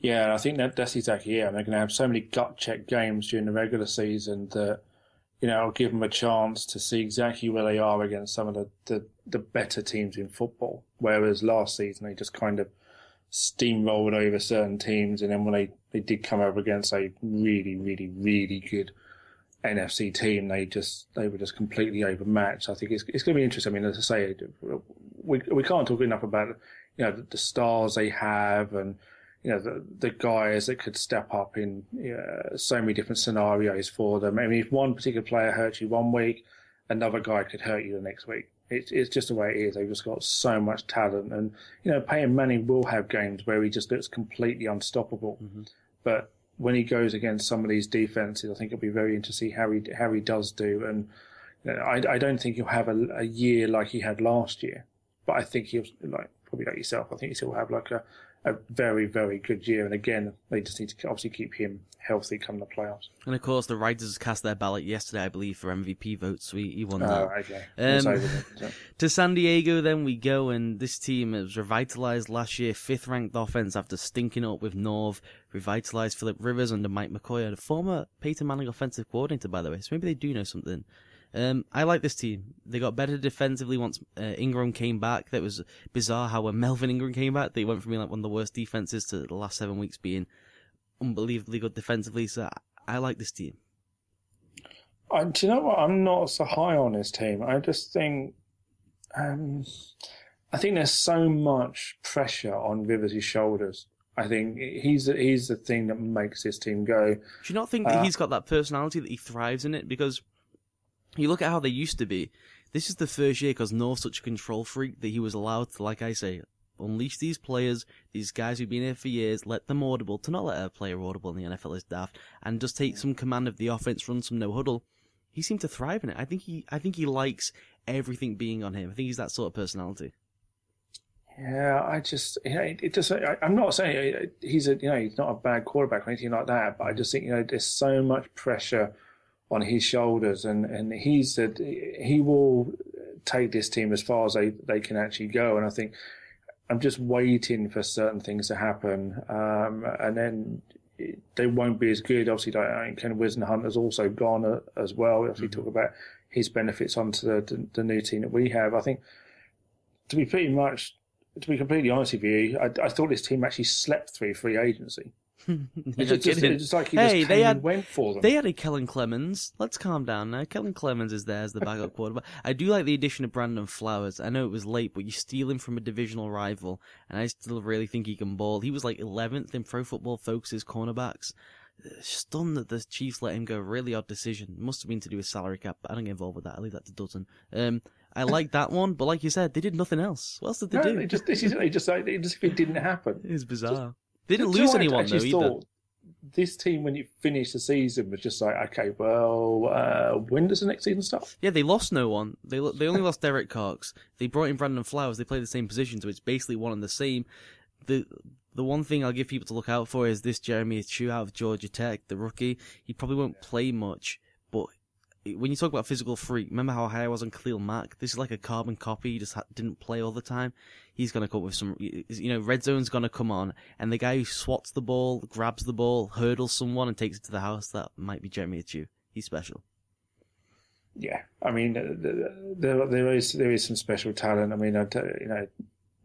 Yeah, I think that that's exactly it. And they're going to have so many gut check games during the regular season that you know, give them a chance to see exactly where they are against some of the, the, the better teams in football. Whereas last season they just kind of steamrolled over certain teams, and then when they, they did come over against a really, really, really good NFC team, they just they were just completely overmatched. I think it's it's going to be interesting. I mean, as I say, we we can't talk enough about you know the, the stars they have and you know, the, the guys that could step up in uh, so many different scenarios for them. I mean, if one particular player hurts you one week, another guy could hurt you the next week. It's, it's just the way it is. They've just got so much talent. And, you know, Peyton Manning will have games where he just looks completely unstoppable. Mm-hmm. But when he goes against some of these defenses, I think it'll be very interesting how he, how he does do. And you know, I, I don't think he'll have a, a year like he had last year. But I think he'll, like, probably like yourself, I think he still have like a, a very, very good year. And again, they just need to obviously keep him healthy come the playoffs. And of course, the Riders cast their ballot yesterday, I believe, for MVP votes. So he, he won oh, that. okay. Um, [laughs] to San Diego, then we go, and this team was revitalized last year, fifth ranked offense after stinking up with Norv. Revitalized Philip Rivers under Mike McCoy, a former Peyton Manning offensive coordinator, by the way. So maybe they do know something. Um, I like this team. They got better defensively once uh, Ingram came back. That was bizarre how when [laughs] Melvin Ingram came back, they went from being like one of the worst defenses to the last seven weeks being unbelievably good defensively. So I, I like this team. I, do you know what? I'm not so high on this team. I just think, um, I think there's so much pressure on Rivers' shoulders. I think he's he's the thing that makes this team go. Do you not think that uh, he's got that personality that he thrives in it? Because you look at how they used to be. This is the first year because Norv's such a control freak that he was allowed to, like I say, unleash these players, these guys who've been here for years, let them audible. To not let a player audible in the NFL is daft, and just take some command of the offense, run some no huddle. He seemed to thrive in it. I think he, I think he likes everything being on him. I think he's that sort of personality. Yeah, I just, you know, it just, I, am not saying uh, he's a, you know, he's not a bad quarterback or anything like that, but I just think, you know, there's so much pressure on his shoulders and, and he's, a, he will take this team as far as they, they can actually go. And I think I'm just waiting for certain things to happen. Um, and then they won't be as good. Obviously, I think Ken Whisenhunt has also gone as well. Obviously, mm-hmm. talk about his benefits onto the, the, the new team that we have. I think to be pretty much to be completely honest with you, I, I thought this team actually slept through free agency. [laughs] it's, just, just, it's like he hey, they had, went for them. They had a Kellen Clemens. Let's calm down now. Kellen Clemens is there as the backup [laughs] quarterback. I do like the addition of Brandon Flowers. I know it was late, but you steal him from a divisional rival, and I still really think he can ball. He was like 11th in Pro Football Focus's cornerbacks. Stunned that the Chiefs let him go. Really odd decision. Must have been to do with salary cap. But I don't get involved with that. I leave that to Dutton. Um, I [laughs] like that one, but like you said, they did nothing else. What else did they no, do? They just, this is, they just, like, just if it didn't happen. It's bizarre. Just, they didn't lose anyone though either. This team, when you finished the season, was just like, okay, well, uh, when does the next season start? Yeah, they lost no one. They they only lost Derek Cox. They brought in Brandon Flowers. They play the same position, so it's basically one and the same. The the one thing I'll give people to look out for is this Jeremy Chu out of Georgia Tech, the rookie. He probably won't play much, but when you talk about physical freak, remember how high I was on Khalil Mack? This is like a carbon copy. He just didn't play all the time. He's going to come up with some, you know, red zone's going to come on, and the guy who swats the ball, grabs the ball, hurdles someone, and takes it to the house, that might be Jeremy Attaochu. He's special. Yeah, I mean, there there is there is some special talent. I mean, I, you know,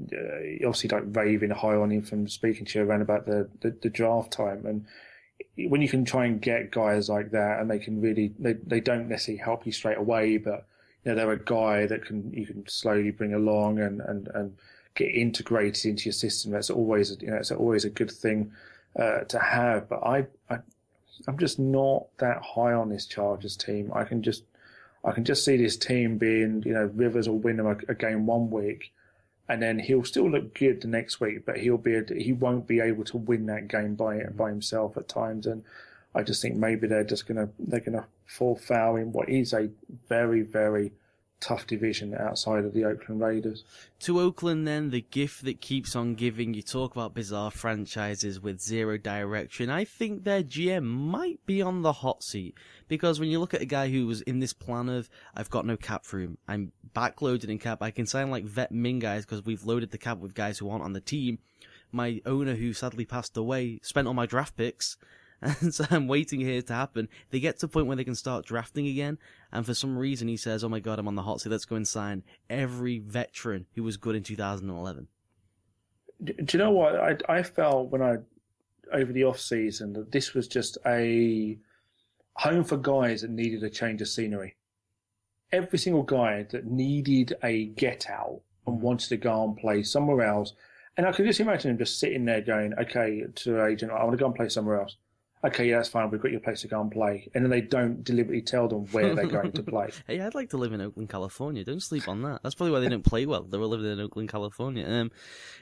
uh, obviously like raving high on him from speaking to you around about the, the, the draft time and when you can try and get guys like that and they can really they, they don't necessarily help you straight away but you know they're a guy that can you can slowly bring along and and, and get integrated into your system that's always you know it's always a good thing uh, to have but I, I I'm just not that high on this Chargers team I can just I can just see this team being you know Rivers will win them a, a game one week and then he'll still look good the next week, but he'll be he won't be able to win that game by by himself at times. And I just think maybe they're just gonna they're gonna fall foul in what is a very very tough division outside of the Oakland Raiders. To Oakland, then, the gift that keeps on giving. You talk about bizarre franchises with zero direction. I think their GM might be on the hot seat because when you look at a guy who was in this plan of, I've got no cap room, I'm backloaded in cap, I can sign like vet min guys because we've loaded the cap with guys who aren't on the team. My owner, who sadly passed away, spent all my draft picks and [laughs] so I'm waiting here to happen. They get to a point where they can start drafting again, and for some reason he says, "Oh my god, I'm on the hot seat. Let's go and sign every veteran who was good in 2011." Do you know what I I felt when I over the off season that this was just a home for guys that needed a change of scenery. Every single guy that needed a get out and mm. wanted to go and play somewhere else. And I could just imagine him just sitting there going, okay, to agent, I want to go and play somewhere else okay, yeah, that's fine. We've got your place to go and play, and then they don't deliberately tell them where they're going to play. [laughs] hey, I'd like to live in Oakland, California. Don't sleep on that. That's probably why they don't play well. They were living in Oakland, California. Um,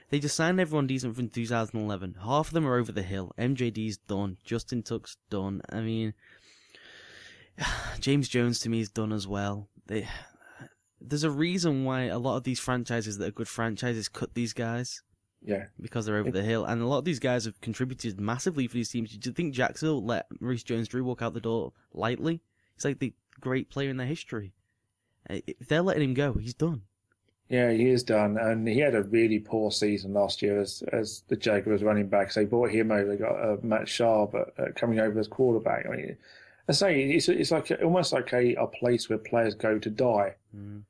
they just signed everyone decent from 2011. Half of them are over the hill. MJD's done. Justin Tuck's done. I mean, [sighs] James Jones to me is done as well. They, [sighs] there's a reason why a lot of these franchises that are good franchises cut these guys. Yeah. Because they're over the hill. And a lot of these guys have contributed massively for these teams. Do you think Jacksonville let Maurice Jones Drew walk out the door lightly? He's like the great player in their history. Uh, if they're letting him go, he's done. Yeah, he is done, and he had a really poor season last year as as the Jaguars running back. So they brought him over. They got uh, Matt Schaub uh, coming over as quarterback. I mean, I say it's it's like almost like a, a place where players go to die. Mm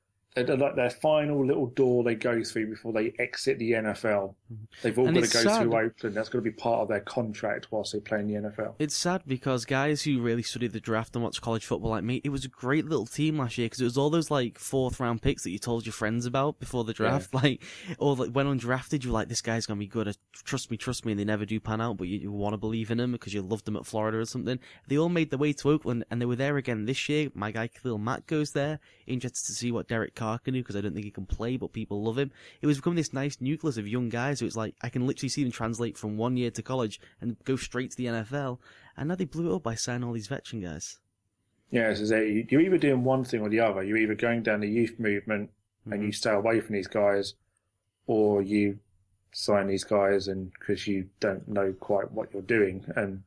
like their final little door they go through before they exit the NFL. Mm-hmm. They've all and got to go sad. through Oakland. That's got to be part of their contract whilst they play in the NFL. It's sad because guys who really study the draft and watch college football like me, it was a great little team last year because it was all those like fourth round picks that you told your friends about before the draft. Yeah. [laughs] Like, or like when undrafted, you're like, this guy's gonna be good. Trust me, trust me. And they never do pan out, but you, you want to believe in them because you loved them at Florida or something. They all made their way to Oakland and they were there again this year. My guy Khalil Mack goes there. Interested to see what Derek Carr because I don't think he can play, but people love him. It was becoming this nice nucleus of young guys who it's like, I can literally see them translate from one year to college and go straight to the NFL. And now they blew it up by signing all these veteran guys. Yeah, so you're either doing one thing or the other. You're either going down the youth movement mm-hmm. and you stay away from these guys, or you sign these guys and because you don't know quite what you're doing. And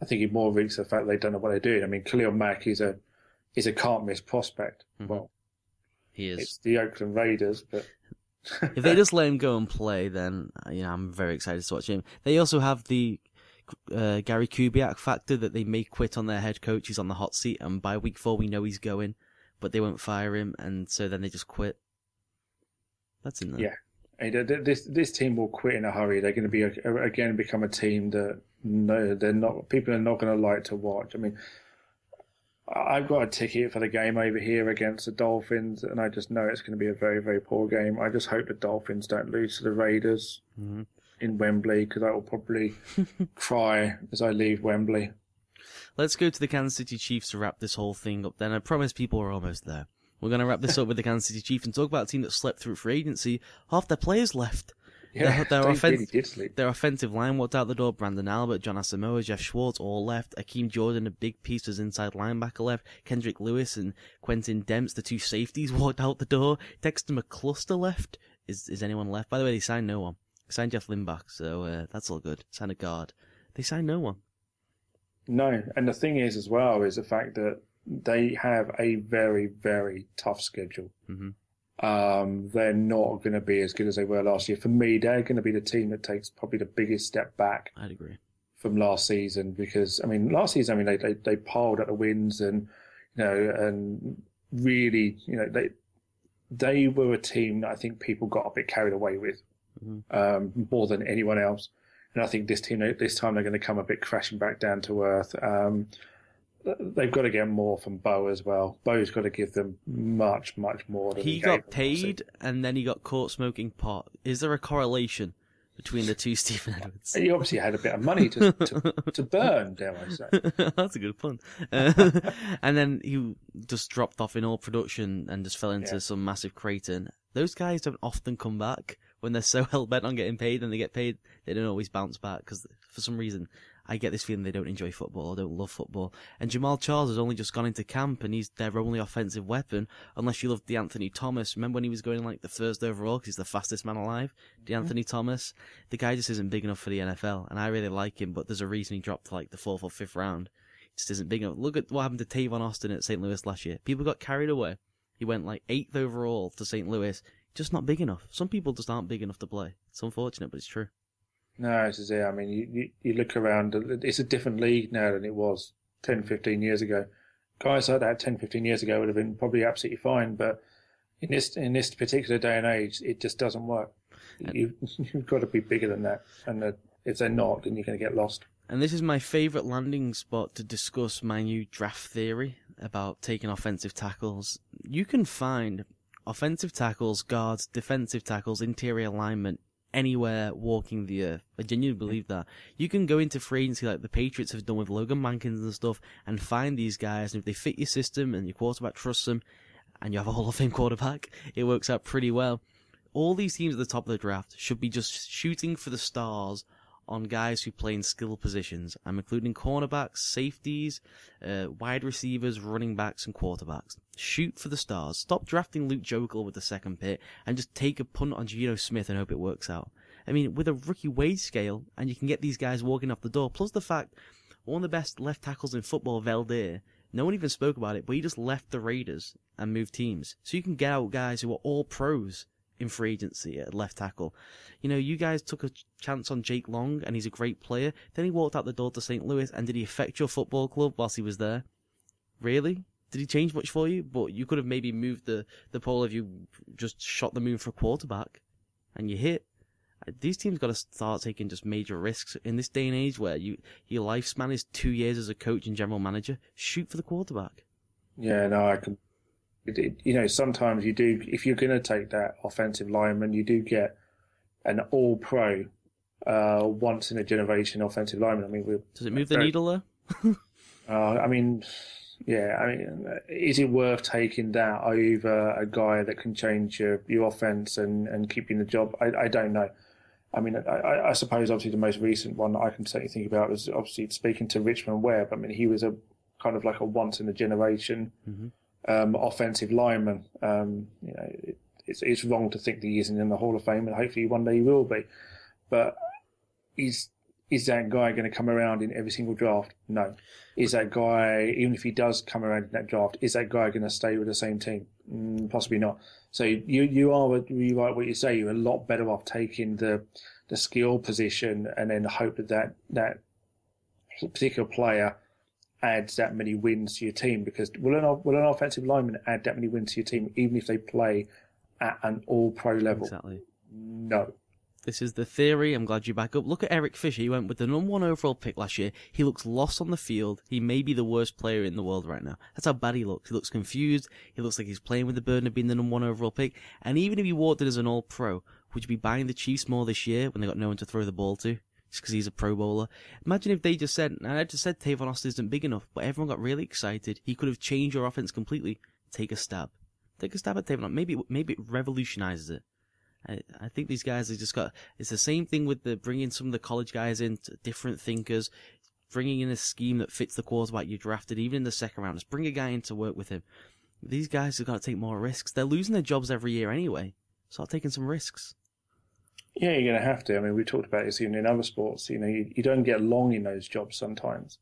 I think it more reeks the fact they don't know what they're doing. I mean, Khalil Mack is a is a can't miss prospect. Mm-hmm. Well, he is. It's the Oakland Raiders, but. if they just [laughs] let him go and play, then you know I'm very excited to watch him. They also have the uh, Gary Kubiak factor that they may quit on their head coach. He's on the hot seat, and by week four we know he's going, but they won't fire him, and so then they just quit. That's in there. Yeah, this this team will quit in a hurry. They're going to be again become a team that no, they're not. People are not going to like to watch. I mean, I've got a ticket for the game over here against the Dolphins, and I just know it's going to be a very, very poor game. I just hope the Dolphins don't lose to the Raiders mm-hmm. in Wembley because I will probably [laughs] cry as I leave Wembley. Let's go to the Kansas City Chiefs to wrap this whole thing up. Then I promise people are almost there. We're going to wrap this up with the Kansas City Chiefs and talk about a team that slept through free agency. Half their players left. Yeah, their, their, offen- their offensive line walked out the door. Branden Albert, Jon Asamoah, Geoff Schwartz all left. Akeem Jordan, a big piece, was inside linebacker left. Kendrick Lewis and Quintin Demps, the two safeties, [laughs] walked out the door. Dexter McCluster left. Is is anyone left? By the way, they signed no one. They signed Jeff Limbach, so uh, that's all good. Signed a guard. They signed no one. No, and the thing is as well is the fact that they have a very very tough schedule. Mm-hmm um, they're not going to be as good as they were last year. For me, they're going to be the team that takes probably the biggest step back. I'd agree. From last season, because I mean, last season, I mean, they they, they piled at the wins and you know, and really, you know, they they were a team that I think people got a bit carried away with, mm-hmm. um, more than anyone else. And I think this team, this time, they're going to come a bit crashing back down to earth. Um, they've got to get more from Bo as well. Bo's got to give them much, much more. he, he got paid and then he got caught smoking pot. Is there a correlation between the two [laughs] Steven Edwards? He obviously had a bit of money to to, [laughs] to burn, dare I say? [laughs] That's a good pun. Uh, and then he just dropped off in all production and just fell into yeah. some massive crater. Those guys don't often come back when they're so hell bent on getting paid and they get paid. They don't always bounce back because for some reason I get this feeling they don't enjoy football or don't love football. And Jamaal Charles has only just gone into camp and he's their only offensive weapon, unless you love De'Anthony Thomas. Remember when he was going like the first overall because he's the fastest man alive? Mm-hmm. De'Anthony Thomas? The guy just isn't big enough for the NFL, and I really like him, but there's a reason he dropped like the fourth or fifth round. He just isn't big enough. Look at what happened to Tavon Austin at St. Louis last year. People got carried away. He went like eighth overall to St. Louis. Just not big enough. Some people just aren't big enough to play. It's unfortunate, but it's true. No, this is it. I mean, you, you, you, look around, it's a different league now than it was 10, 15 years ago. Guys like that 10, 15 years ago would have been probably absolutely fine, but in this in this particular day and age, it just doesn't work. You, [laughs] have got to be bigger than that, and if they're not, then you're going to get lost. And this is my favourite landing spot to discuss my new draft theory about taking offensive tackles. You can find offensive tackles, guards, defensive tackles, interior alignment anywhere walking the earth. I genuinely believe that. You can go into free agency like the Patriots have done with Logan Mankins and stuff and find these guys, and if they fit your system and your quarterback trusts them, and you have a Hall of Fame quarterback, it works out pretty well. All these teams at the top of the draft should be just shooting for the stars on guys who play in skill positions. I'm including cornerbacks, safeties, uh, wide receivers, running backs, and quarterbacks. Shoot for the stars. Stop drafting Luke Joeckel with the second pick and just take a punt on Geno Smith and hope it works out. I mean, with a rookie wage scale, and you can get these guys walking off the door, plus the fact one of the best left tackles in football, Veldheer, no one even spoke about it, but he just left the Raiders and moved teams. So you can get out guys who are all pros in free agency at left tackle. You know, you guys took a chance on Jake Long, and he's a great player. Then he walked out the door to St. Louis, and did he affect your football club whilst he was there? Really? Did he change much for you? But you could have maybe moved the, the pole if you just shot the moon for a quarterback and you hit. Uh, these teams got to start taking just major risks in this day and age where you your lifespan is two years as a coach and general manager. Shoot for the quarterback. Yeah, no, I can. It, you know, sometimes you do. If you're going to take that offensive lineman, you do get an All-Pro, uh, once in a generation offensive lineman. I mean, does it move the needle though? [laughs] uh, I mean, yeah. I mean, is it worth taking that over a guy that can change your, your offense and, and keep you in the job? I, I don't know. I mean, I, I, suppose obviously the most recent one I can certainly think about was obviously speaking to Richmond Webb. I mean, he was a kind of like a once in a generation mm-hmm. Um, offensive lineman. Um, you know, it, it's it's wrong to think that he isn't in the Hall of Fame, and hopefully one day he will be. But is is that guy going to come around in every single draft? No. Is that guy, even if he does come around in that draft, is that guy going to stay with the same team? Mm, possibly not. So you you are you like what you say. You're a lot better off taking the the skill position and then hope that that, that particular player adds that many wins to your team. Because will an will an offensive lineman add that many wins to your team even if they play at an All Pro level? Exactly. No. This is the theory. I'm glad you back up. Look at Eric Fisher. He went with the number one overall pick last year. He looks lost on the field. He may be the worst player in the world right now. That's how bad he looks. He looks confused. He looks like he's playing with the burden of being the number one overall pick. And even if he walked in as an all pro, would you be buying the Chiefs more this year when they got no one to throw the ball to? Just because he's a pro bowler. Imagine if they just said, and I just said Tavon Austin isn't big enough, but everyone got really excited. He could have changed your offense completely. Take a stab. Take a stab at Tavon. Maybe, maybe it revolutionizes it. I, I think these guys have just got. It's the same thing with the bringing some of the college guys in, different thinkers, bringing in a scheme that fits the quarterback you drafted, even in the second round. Just bring a guy in to work with him. These guys have got to take more risks. They're losing their jobs every year anyway. Start taking some risks. Yeah, you're going to have to. I mean, we talked about this even in other sports. You know, you, you don't get long in those jobs sometimes.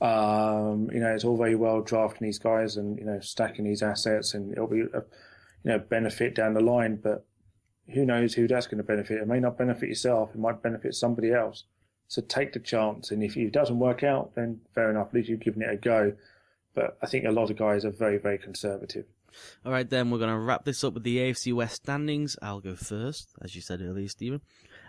Um, you know, it's all very well drafting these guys and you know stacking these assets, and it'll be a you know benefit down the line. But who knows who that's going to benefit? It may not benefit yourself. It might benefit somebody else. So take the chance, and if it doesn't work out, then fair enough. At least you've given it a go. But I think a lot of guys are very, very conservative. All right, then we're going to wrap this up with the AFC West standings. I'll go first, as you said earlier, Steven.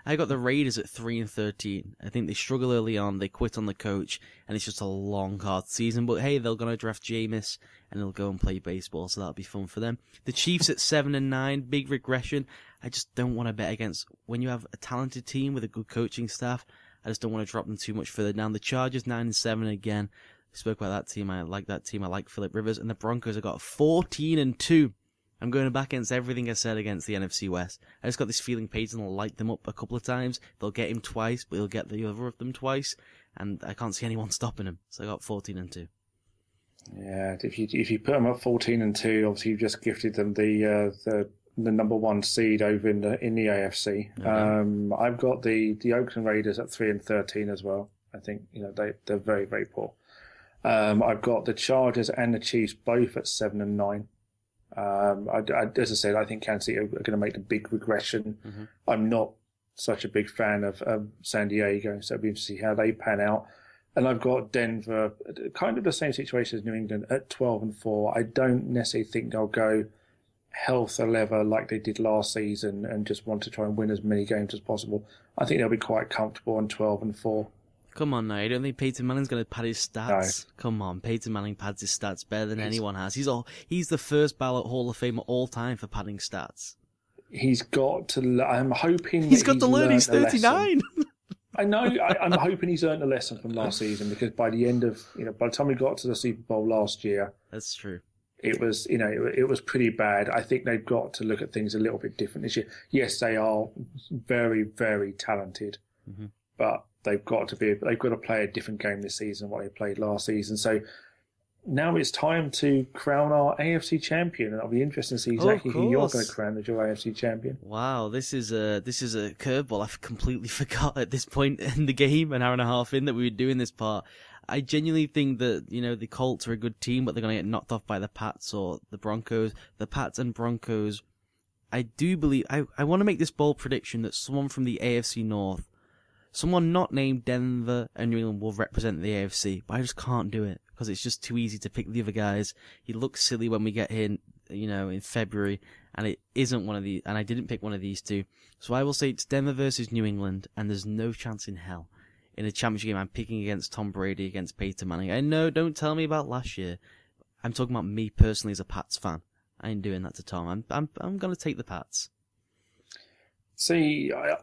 I got the Raiders at three and thirteen. I think they struggle early on. They quit on the coach, and it's just a long, hard season. But hey, they're going to draft Jameis, and he'll go and play baseball, so that'll be fun for them. The Chiefs at seven and nine, big regression. I just don't want to bet against when you have a talented team with a good coaching staff. I just don't want to drop them too much further down. The Chargers nine and seven again. We spoke about that team. I like that team. I like Philip Rivers, and the Broncos have got fourteen and two. I'm going back against everything I said against the NFC West. I just got this feeling Peyton will light them up a couple of times. They'll get him twice, but he'll get the other of them twice, and I can't see anyone [laughs] stopping him. So I got 14 and two. Yeah, if you if you put them at 14 and two, obviously you've just gifted them the uh, the the number one seed over in the in the AFC. Okay. Um, I've got the the Oakland Raiders at three and 13 as well. I think you know they they're very very poor. Um, I've got the Chargers and the Chiefs both at seven and nine. Um, I, I, as I said, I think Kansas City are, going to make a big regression. Mm-hmm. I'm not such a big fan of um, San Diego, so it'll be interesting to see how they pan out. And I've got Denver, kind of the same situation as New England at 12 and 4. I don't necessarily think they'll go health a lever like they did last season and just want to try and win as many games as possible. I think they'll be quite comfortable on 12 and 4. Come on now, you don't think Peyton Manning's going to pad his stats? No. Come on, Peyton Manning pads his stats better than he's, anyone has. He's all he's the first ballot Hall of Famer all time for padding stats. He's got to. I'm hoping he's got he's to learn. He's 39. [laughs] I know. I, am hoping he's learned a lesson from last season because by the end of you know, by the time we got to the Super Bowl last year, that's true. It was you know it, it was pretty bad. I think they've got to look at things a little bit different this year. Yes, they are very very talented, mm-hmm. but they've got to be they've got to play a different game this season than what they played last season. So now it's time to crown our AFC champion, and it'll be interesting to see exactly oh, who you're going to crown as your AFC champion. Wow, this is a this is a curveball. I've completely [laughs] forgot at this point in the game, an hour and a half in, that we were doing this part. I genuinely think that you know the Colts are a good team, but they're going to get knocked off by the Pats or the Broncos. The Pats and Broncos. I do believe I, I want to make this bold prediction that someone from the AFC North someone not named Denver and New England will represent the AFC, but I just can't do it because it's just too easy to pick the other guys. He looks silly when we get here, you know, in February, and it isn't one of these, and I didn't pick one of these two. So I will say it's Denver versus New England, and there's no chance in hell. In a championship game, I'm picking against Tom Brady against Peyton Manning. I know, don't tell me about last year. I'm talking about me personally as a Pats fan. I ain't doing that to Tom. I'm I'm I'm gonna take the Pats. See, I,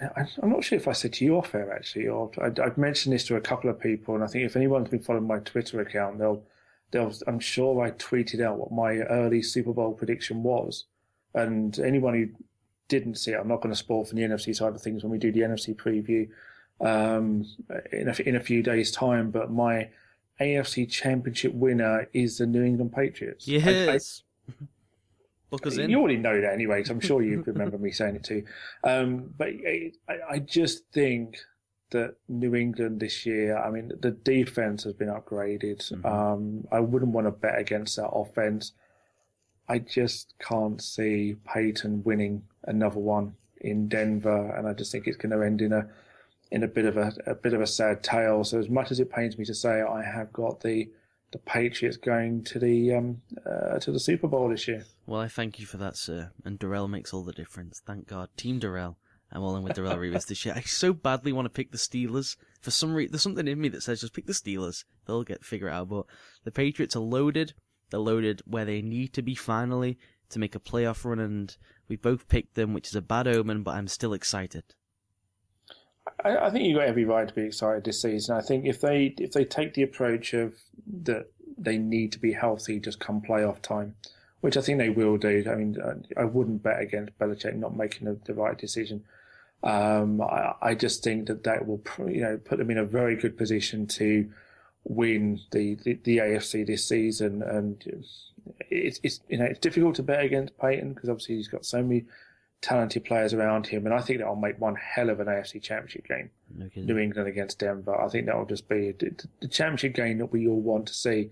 I, am not sure if I said to you off air actually, or I, have mentioned this to a couple of people, and I think if anyone's been following my Twitter account, they'll, they'll. I'm sure I tweeted out what my early Super Bowl prediction was, and anyone who didn't see it, I'm not going to spoil from the NFC side of things when we do the NFC preview um, in a, in a few days' time. But my AFC Championship winner is the New England Patriots. Yes. Book us in. You already know that anyway, because I'm sure you [laughs] remember me saying it too. Um, but I, I just think that New England this year, I mean, the defense has been upgraded. Mm-hmm. Um, I wouldn't want to bet against that offense. I just can't see Peyton winning another one in Denver, and I just think it's going to end in a in a bit of a, a bit of a sad tale. So as much as it pains me to say, I have got the the Patriots going to the um, uh, to the Super Bowl this year. Well, I thank you for that, sir. And Darrelle makes all the difference. Thank God, Team Darrelle. I'm all in with Darrelle Revis this year. I so badly want to pick the Steelers. For some reason, there's something in me that says just pick the Steelers. They'll get figure out. But the Patriots are loaded. They're loaded where they need to be finally to make a playoff run, and we both picked them, which is a bad omen. But I'm still excited. I, I think you've got every right to be excited this season. I think if they if they take the approach of that they need to be healthy just come playoff time, which I think they will do. I mean, I wouldn't bet against Belichick not making the, the right decision. Um, I, I, just think that that will, you know, put them in a very good position to win the, the, the AFC this season. And it's, it's, you know, it's difficult to bet against Peyton because obviously he's got so many talented players around him, and I think that'll make one hell of an AFC Championship game. Okay. New England against Denver. I think that'll just be the championship game that we all want to see.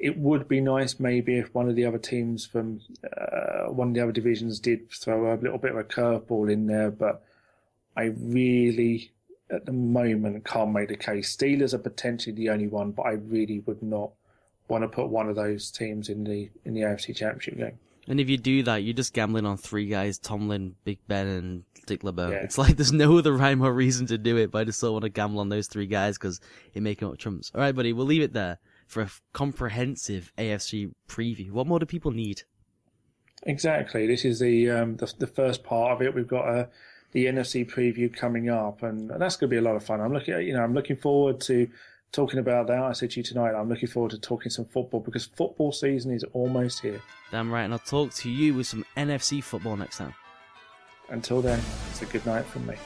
It would be nice maybe if one of the other teams from uh, one of the other divisions did throw a little bit of a curveball in there, but I really, at the moment, can't make the case. Steelers are potentially the only one, but I really would not want to put one of those teams in the in the AFC Championship game. And if you do that, you're just gambling on three guys: Tomlin, Big Ben, and Dick LeBeau. Yeah. It's like there's no other rhyme or reason to do it, but I just still want to gamble on those three guys because it come up trumps. All right, buddy, we'll leave it there for a comprehensive AFC preview. What more do people need? Exactly. This is the um, the, the, first part of it. We've got uh, the NFC preview coming up, and that's going to be a lot of fun. I'm looking, you know, I'm looking forward to talking about that. I said to you tonight, I'm looking forward to talking some football because football season is almost here. Damn right, and I'll talk to you with some NFC football next time. Until then, it's a good night from me.